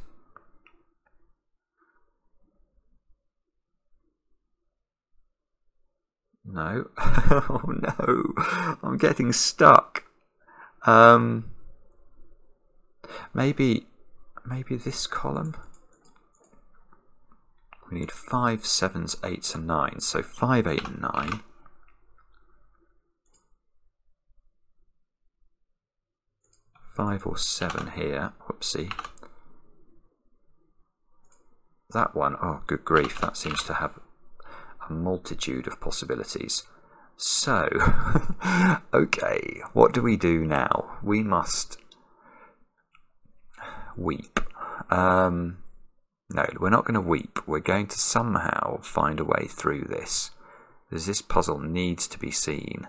No. oh no, I'm getting stuck. Um, maybe, maybe this column? We need 5, 7s, 8s and 9s. So 5, 8 and 9. five or seven here. Whoopsie. That one, oh good grief, that seems to have a multitude of possibilities. So, okay, what do we do now? We must weep. Um, no, we're not going to weep. We're going to somehow find a way through this. Because this puzzle needs to be seen.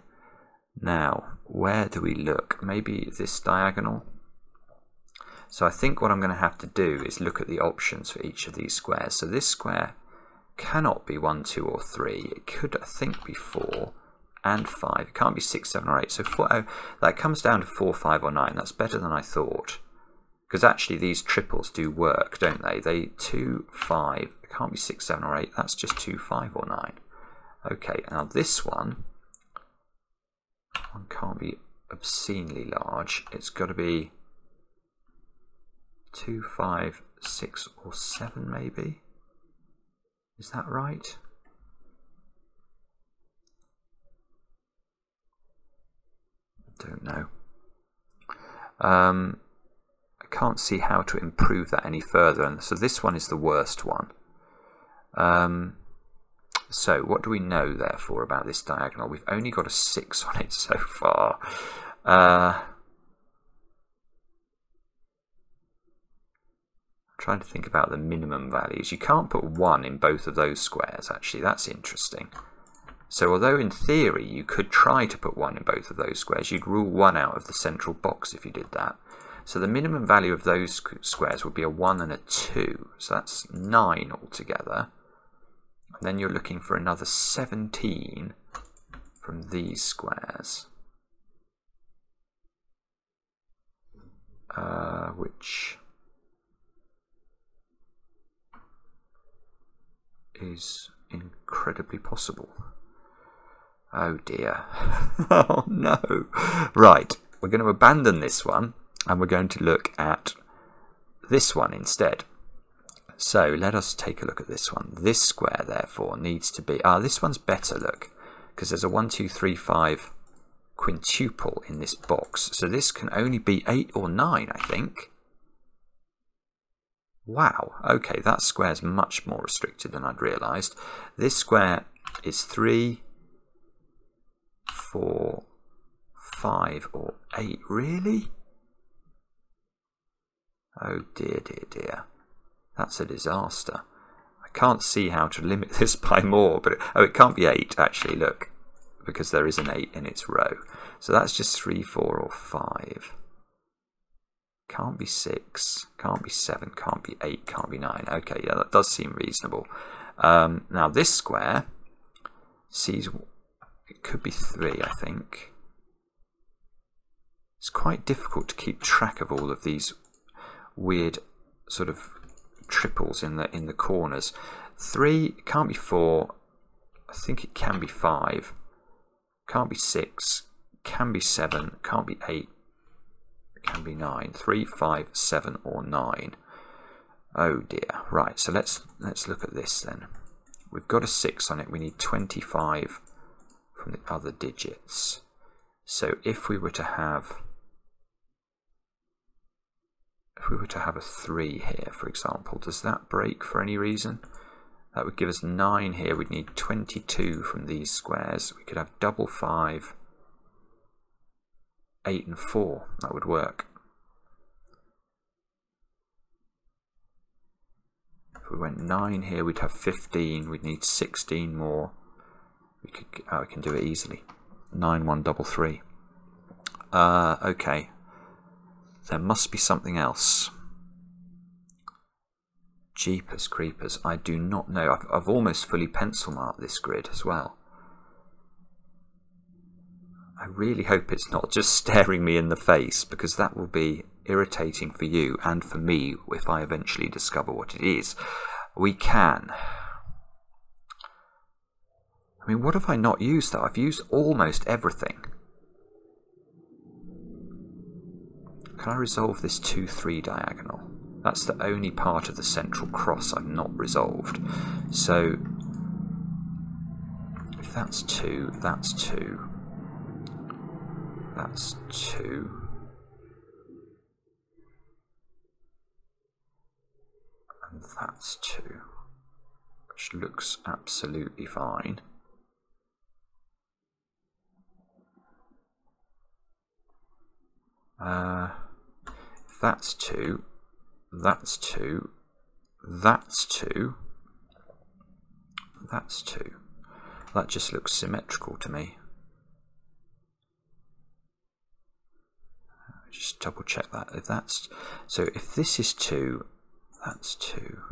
Now, where do we look? Maybe this diagonal? So I think what I'm going to have to do is look at the options for each of these squares. So this square cannot be 1, 2 or 3. It could, I think, be 4 and 5. It can't be 6, 7 or 8. So four, oh, that comes down to 4, 5 or 9. That's better than I thought. Because actually these triples do work, don't they? They 2, 5, it can't be 6, 7 or 8. That's just 2, 5 or 9. Okay, now this one one can't be obscenely large. It's got to be 2, 5, 6 or 7 maybe. Is that right? I don't know. Um, I can't see how to improve that any further. And so this one is the worst one. Um, so what do we know therefore about this diagonal? We've only got a 6 on it so far. Uh, trying to think about the minimum values. You can't put 1 in both of those squares actually, that's interesting. So although in theory you could try to put 1 in both of those squares, you'd rule 1 out of the central box if you did that. So the minimum value of those squares would be a 1 and a 2, so that's 9 altogether. And then you're looking for another 17 from these squares. Uh, which is incredibly possible. Oh dear. oh no. Right, we're going to abandon this one and we're going to look at this one instead. So let us take a look at this one. This square, therefore, needs to be... Ah, this one's better, look, because there's a 1, 2, 3, 5 quintuple in this box. So this can only be 8 or 9, I think. Wow, okay, that square's much more restricted than I'd realised. This square is 3, 4, 5 or 8. Really? Oh dear, dear, dear. That's a disaster. I can't see how to limit this by more, but oh, it can't be 8 actually, look, because there is an 8 in its row. So that's just 3, 4 or 5. Can't be 6, can't be 7, can't be 8, can't be 9. Okay, yeah, that does seem reasonable. Um, now this square sees, it could be 3, I think. It's quite difficult to keep track of all of these weird sort of triples in the in the corners. Three can't be four. I think it can be five. Can't be six. Can be seven. Can't be eight. Can be nine. Three, five, seven, or nine. Oh dear. Right. So let's let's look at this then. We've got a six on it. We need twenty-five from the other digits. So if we were to have if we were to have a 3 here, for example, does that break for any reason? That would give us 9 here. We'd need 22 from these squares. We could have double 5, 8 and 4. That would work. If we went 9 here, we'd have 15. We'd need 16 more. We could, oh, we can do it easily. 9, 1, double 3. Uh, okay. There must be something else. Jeepers creepers, I do not know. I've, I've almost fully pencil marked this grid as well. I really hope it's not just staring me in the face because that will be irritating for you and for me if I eventually discover what it is. We can. I mean, what have I not used though? I've used almost everything. Can I resolve this 2-3 diagonal? That's the only part of the central cross I've not resolved. So, if that's 2, that's 2. That's 2. And that's 2. Which looks absolutely fine. Uh, that's 2, that's 2, that's 2, that's 2. That just looks symmetrical to me. Just double check that. If that's so, if this is 2, that's 2.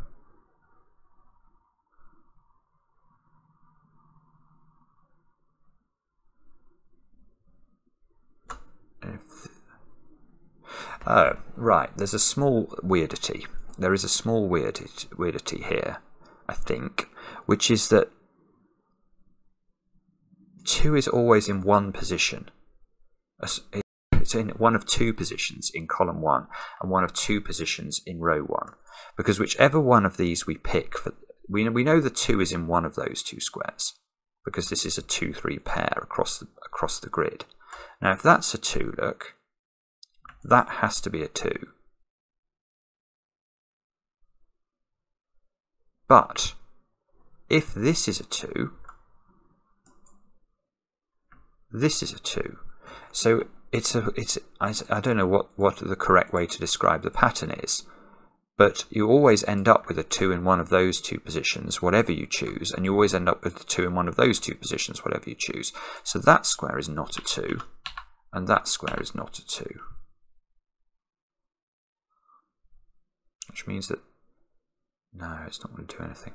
if Oh, right. There's a small weirdity. There is a small weirdity here, I think, which is that 2 is always in one position. In one of two positions in column 1 and one of two positions in row 1. Because whichever one of these we pick, for, we, we know the 2 is in one of those two squares because this is a 2-3 pair across the, across the grid. Now if that's a 2, look, that has to be a 2. But if this is a 2, this is a 2. So it's a it's I, I don't know what, what the correct way to describe the pattern is, but you always end up with a 2 in one of those two positions, whatever you choose, and you always end up with a 2 in one of those two positions, whatever you choose. So that square is not a 2, and that square is not a 2. which means that no, it's not going to do anything.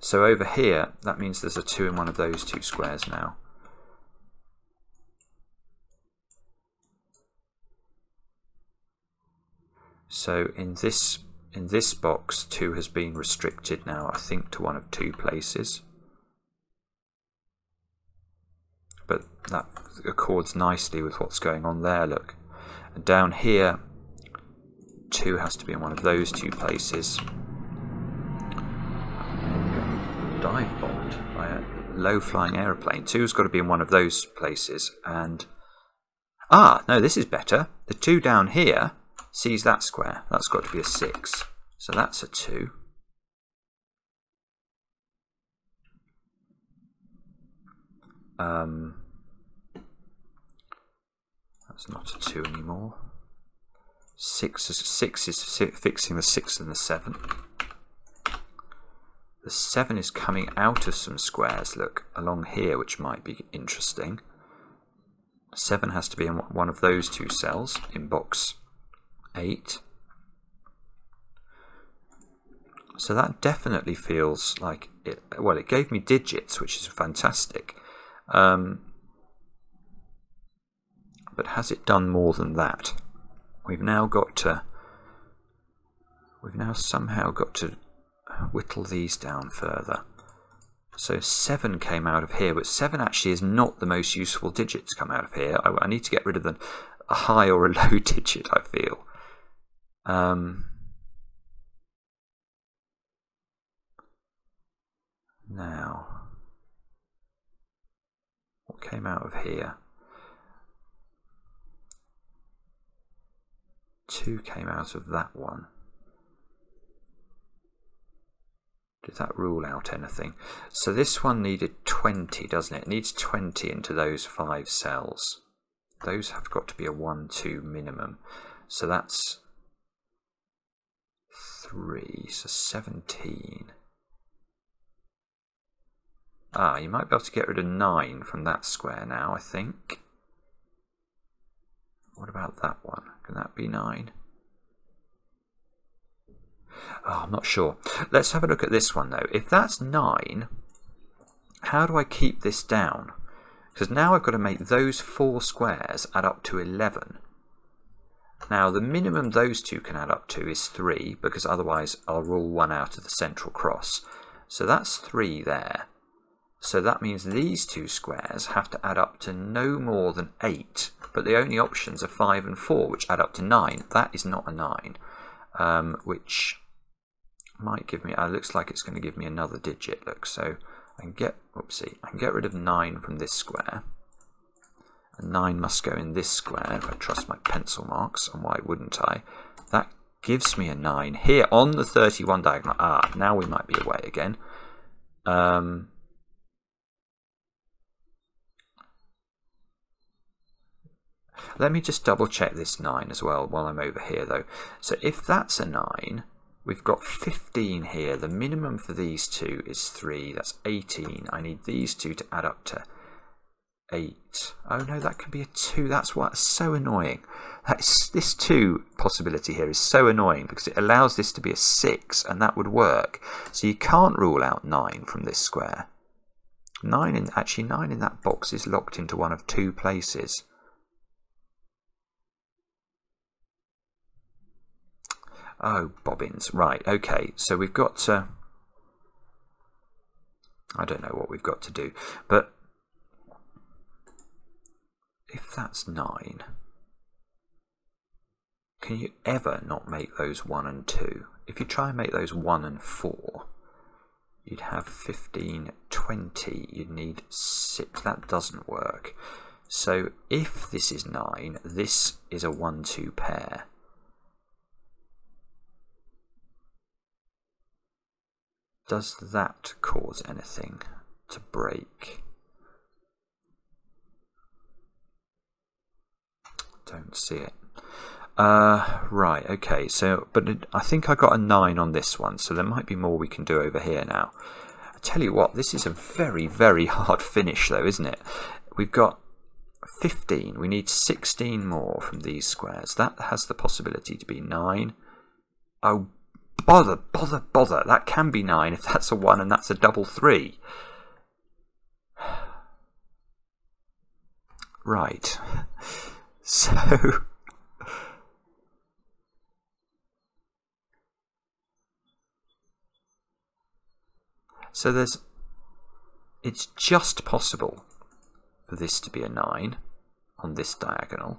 So over here, that means there's a 2 in one of those two squares now. So in this in this box, 2 has been restricted now, I think, to one of two places. But that accords nicely with what's going on there, look. And down here, 2 has to be in one of those two places. Dive bombed by a low-flying aeroplane. 2's got to be in one of those places. And Ah, no, this is better. The 2 down here sees that square. That's got to be a 6. So that's a 2. Um, That's not a 2 anymore. 6 is, six is fixing the 6 and the 7. The 7 is coming out of some squares, look, along here, which might be interesting. 7 has to be in one of those two cells in box 8. So that definitely feels like it. Well, it gave me digits, which is fantastic. Um, but has it done more than that? We've now got to. We've now somehow got to whittle these down further. So 7 came out of here, but 7 actually is not the most useful digit to come out of here. I, I need to get rid of the, a high or a low digit, I feel. Um, Now, what came out of here? Two came out of that one. Did that rule out anything? So this one needed 20, doesn't it? It needs 20 into those five cells. Those have got to be a 1, 2 minimum. So that's 3, so 17. Ah, you might be able to get rid of 9 from that square now, I think. What about that one? Can that be 9? Oh, I'm not sure. Let's have a look at this one, though. If that's 9, how do I keep this down? Because now I've got to make those four squares add up to 11. Now, the minimum those two can add up to is 3, because otherwise I'll rule 1 out of the central cross. So that's 3 there. So that means these two squares have to add up to no more than 8, but the only options are 5 and 4, which add up to 9. That is not a 9, um, which might give me, it uh, looks like it's going to give me another digit, look, so I can get, oopsie, I can get rid of 9 from this square, and 9 must go in this square, if I trust my pencil marks, and why wouldn't I? That gives me a 9 here on the 31 diagonal. Ah, now we might be away again. Um, Let me just double check this 9 as well while I'm over here though. So if that's a 9, we've got 15 here. The minimum for these two is 3. That's 18. I need these two to add up to 8. Oh no, that could be a 2. That's what's so annoying. That's, this 2 possibility here is so annoying because it allows this to be a 6 and that would work. So you can't rule out 9 from this square. 9 in, actually 9 in that box is locked into one of two places. Oh, bobbins. Right, okay. So we've got to... I don't know what we've got to do. But if that's 9, can you ever not make those 1 and 2? If you try and make those 1 and 4, you'd have 15, 20, you'd need 6. That doesn't work. So if this is 9, this is a 1-2 pair. Does that cause anything to break? Don't see it. Uh, right, okay, so, but I think I got a 9 on this one, so there might be more we can do over here now. I tell you what, this is a very, very hard finish though, isn't it? We've got 15, we need 16 more from these squares. That has the possibility to be 9. Oh, Bother, bother, bother. That can be 9 if that's a 1 and that's a double 3. Right. So... So there's... It's just possible for this to be a 9 on this diagonal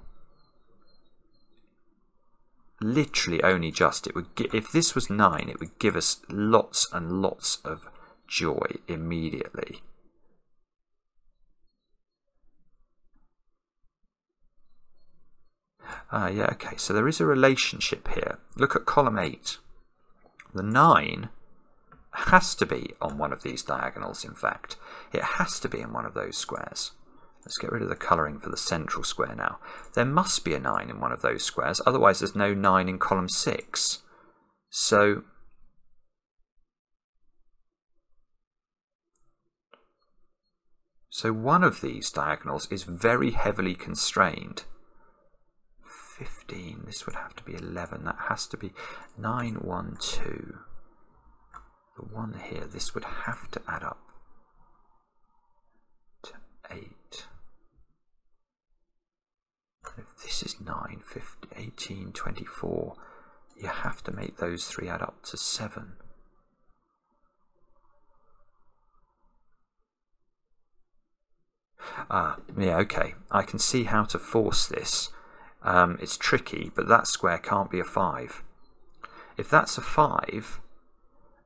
literally only just. It would if this was nine, it would give us lots and lots of joy immediately. Uh, yeah, okay, so there is a relationship here. Look at column 8. The 9 has to be on one of these diagonals, in fact. It has to be in one of those squares. Let's get rid of the colouring for the central square now. There must be a 9 in one of those squares, otherwise there's no 9 in column 6. So So one of these diagonals is very heavily constrained. 15, this would have to be 11, that has to be 9, 1, 2. The one here, this would have to add up to 8. If this is 9, 15, 18, 24, you have to make those three add up to 7. Ah, yeah, okay. I can see how to force this. Um, it's tricky, but that square can't be a 5. If that's a 5,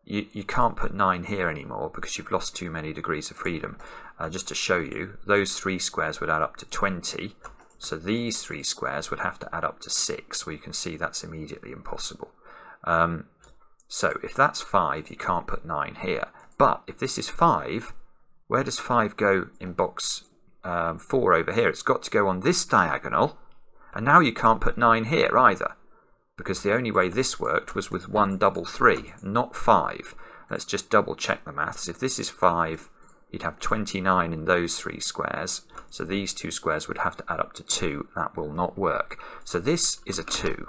you, you can't put 9 here anymore because you've lost too many degrees of freedom. Uh, just to show you, those three squares would add up to 20. So these three squares would have to add up to 6, where you can see that's immediately impossible. Um, so if that's 5, you can't put 9 here. But if this is 5, where does 5 go in box um, 4 over here? It's got to go on this diagonal. And now you can't put 9 here either. Because the only way this worked was with 1 double 3, not 5. Let's just double check the maths. If this is 5, you'd have 29 in those three squares. So these two squares would have to add up to 2. That will not work. So this is a 2.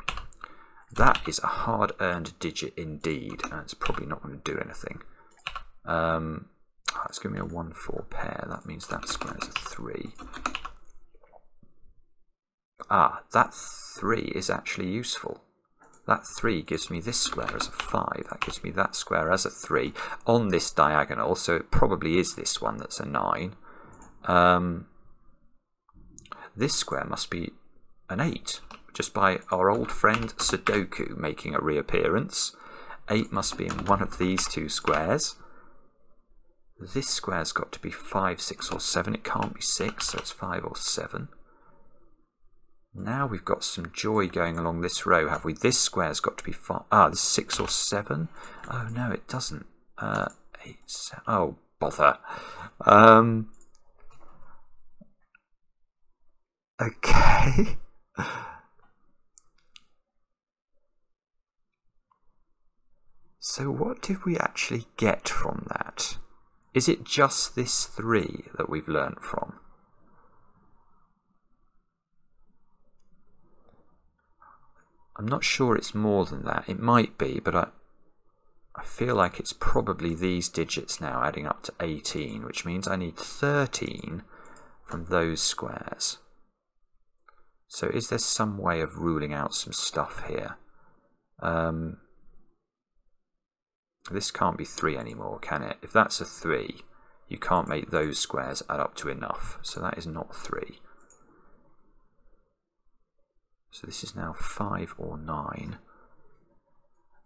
That is a hard-earned digit indeed. And it's probably not going to do anything. Um, oh, it's giving me a 1-4 pair. That means that square is a 3. Ah, that 3 is actually useful. That 3 gives me this square as a 5. That gives me that square as a 3 on this diagonal. So it probably is this one that's a 9. Um, this square must be an 8, just by our old friend Sudoku making a reappearance. 8 must be in one of these two squares. This square's got to be 5, 6 or 7. It can't be 6, so it's 5 or 7. Now we've got some joy going along this row, have we? This square's got to be five. Ah, six or seven. Oh no, it doesn't. Uh, eight. Seven. Oh bother. Um. Okay. so what did we actually get from that? Is it just this three that we've learnt from? I'm not sure it's more than that. It might be, but I, I feel like it's probably these digits now adding up to 18, which means I need 13 from those squares. So is there some way of ruling out some stuff here? Um, this can't be 3 anymore, can it? If that's a 3, you can't make those squares add up to enough. So that is not 3. So this is now 5 or 9.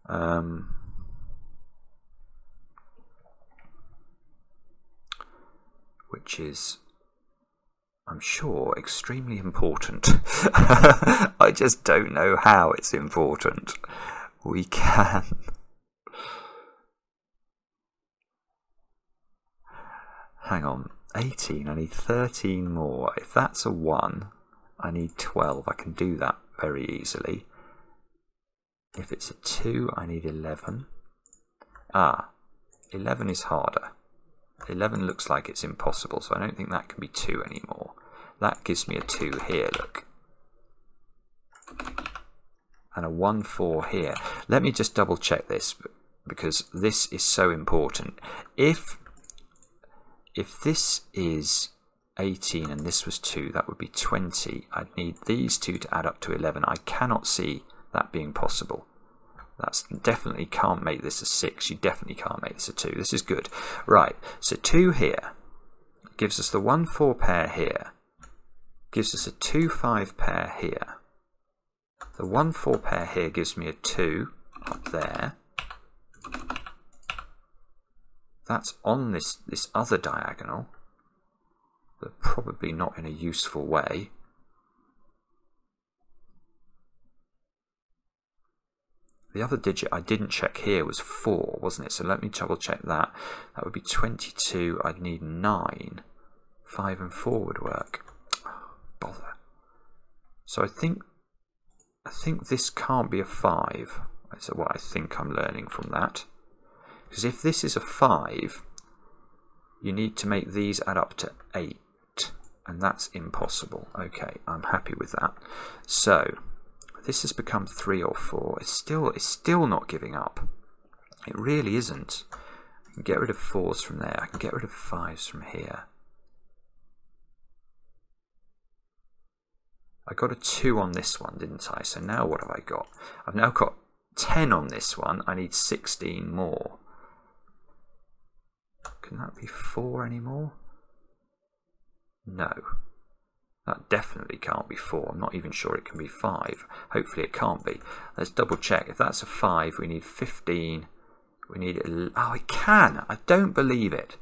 Um, which is, I'm sure, extremely important. I just don't know how it's important. We can. Hang on, 18, I need 13 more. If that's a 1, I need 12. I can do that very easily. If it's a 2, I need 11. Ah, 11 is harder. 11 looks like it's impossible, so I don't think that can be 2 anymore. That gives me a 2 here, look. And a 1, 4 here. Let me just double check this, because this is so important. If, if this is 18 and this was 2, that would be 20. I'd need these two to add up to 11. I cannot see that being possible. That's definitely can't make this a 6. You definitely can't make this a 2. This is good. Right, so 2 here gives us the 1 4 pair here. Gives us a 2 5 pair here. The 1 4 pair here gives me a 2 up there. That's on this, this other diagonal but probably not in a useful way. The other digit I didn't check here was 4, wasn't it? So let me double check that. That would be 22. I'd need 9 5 and 4 would work. bother. So I think I think this can't be a 5. That's what I think I'm learning from that. Because if this is a 5, you need to make these add up to 8. And that's impossible. Okay, I'm happy with that. So, this has become 3 or 4. It's still, it's still not giving up. It really isn't. I can get rid of 4s from there. I can get rid of 5s from here. I got a 2 on this one, didn't I? So now what have I got? I've now got 10 on this one. I need 16 more. Can that be 4 anymore? No. That definitely can't be 4. I'm not even sure it can be 5. Hopefully it can't be. Let's double check. If that's a 5, we need 15. We need... Oh, it can! I don't believe it.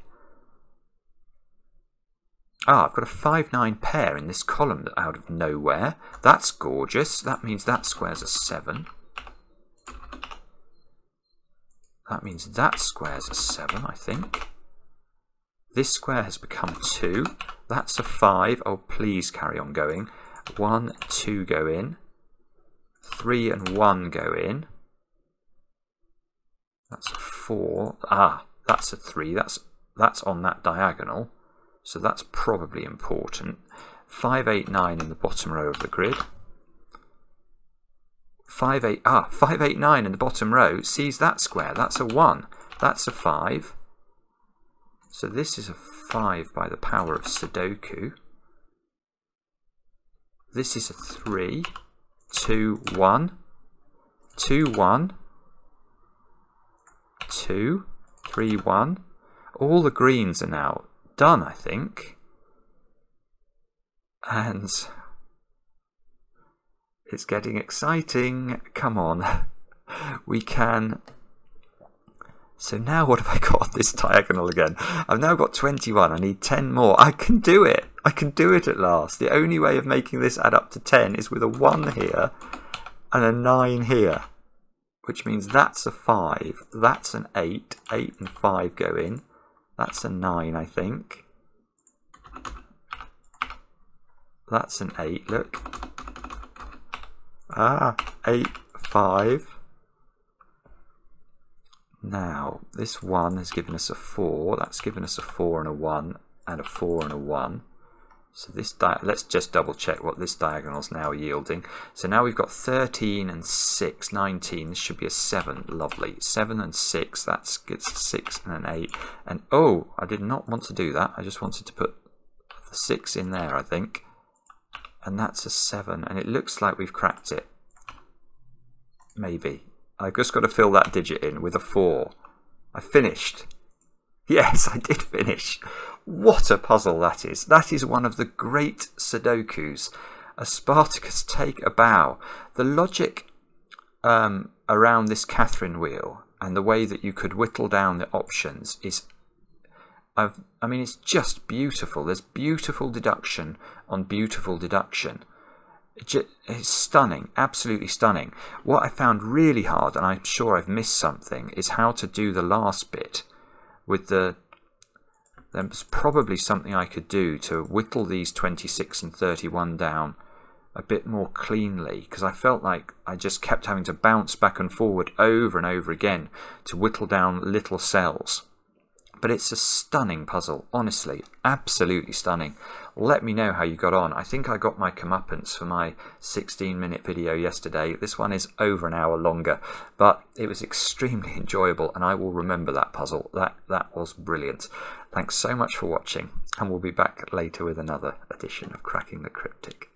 Ah, I've got a 5-9 pair in this column out of nowhere. That's gorgeous. That means that square's a 7. That means that square's a 7, I think. This square has become 2. That's a 5. Oh, please carry on going. 1, 2 go in. 3 and 1 go in. That's a 4. Ah, that's a 3. That's, that's on that diagonal. So that's probably important. 5, 8, 9 in the bottom row of the grid. 5, 8, ah, 5, 8, 9 in the bottom row sees that square. That's a 1. That's a 5. So this is a 5 by the power of Sudoku. This is a 3, 2, 1, 2, 1, 2, 3, 1. All the greens are now done, I think. And it's getting exciting. Come on. We can so now what have I got on this diagonal again? I've now got 21. I need 10 more. I can do it. I can do it at last. The only way of making this add up to 10 is with a 1 here and a 9 here. Which means that's a 5. That's an 8. 8 and 5 go in. That's a 9, I think. That's an 8, look. Ah, 8, 5. Now, this 1 has given us a 4. That's given us a 4 and a 1, and a 4 and a 1. So this let's just double check what this diagonal is now yielding. So now we've got 13 and 6, 19. This should be a 7. Lovely. 7 and 6, that gets a 6 and an 8. And oh, I did not want to do that. I just wanted to put the 6 in there, I think. And that's a 7. And it looks like we've cracked it. Maybe. I've just got to fill that digit in with a 4. I finished. Yes, I did finish. What a puzzle that is. That is one of the great Sudokus. Aspartagcus take a bow. The logic um, around this Catherine wheel and the way that you could whittle down the options is I've, I mean, it's just beautiful. There's beautiful deduction on beautiful deduction. It's stunning, absolutely stunning. What I found really hard, and I'm sure I've missed something, is how to do the last bit with the there's probably something I could do to whittle these 26 and 31 down a bit more cleanly because I felt like I just kept having to bounce back and forward over and over again to whittle down little cells. But it's a stunning puzzle, honestly, absolutely stunning. Let me know how you got on. I think I got my comeuppance for my 16 minute video yesterday. This one is over an hour longer, but it was extremely enjoyable and I will remember that puzzle. That, that was brilliant. Thanks so much for watching and we'll be back later with another edition of Cracking the Cryptic.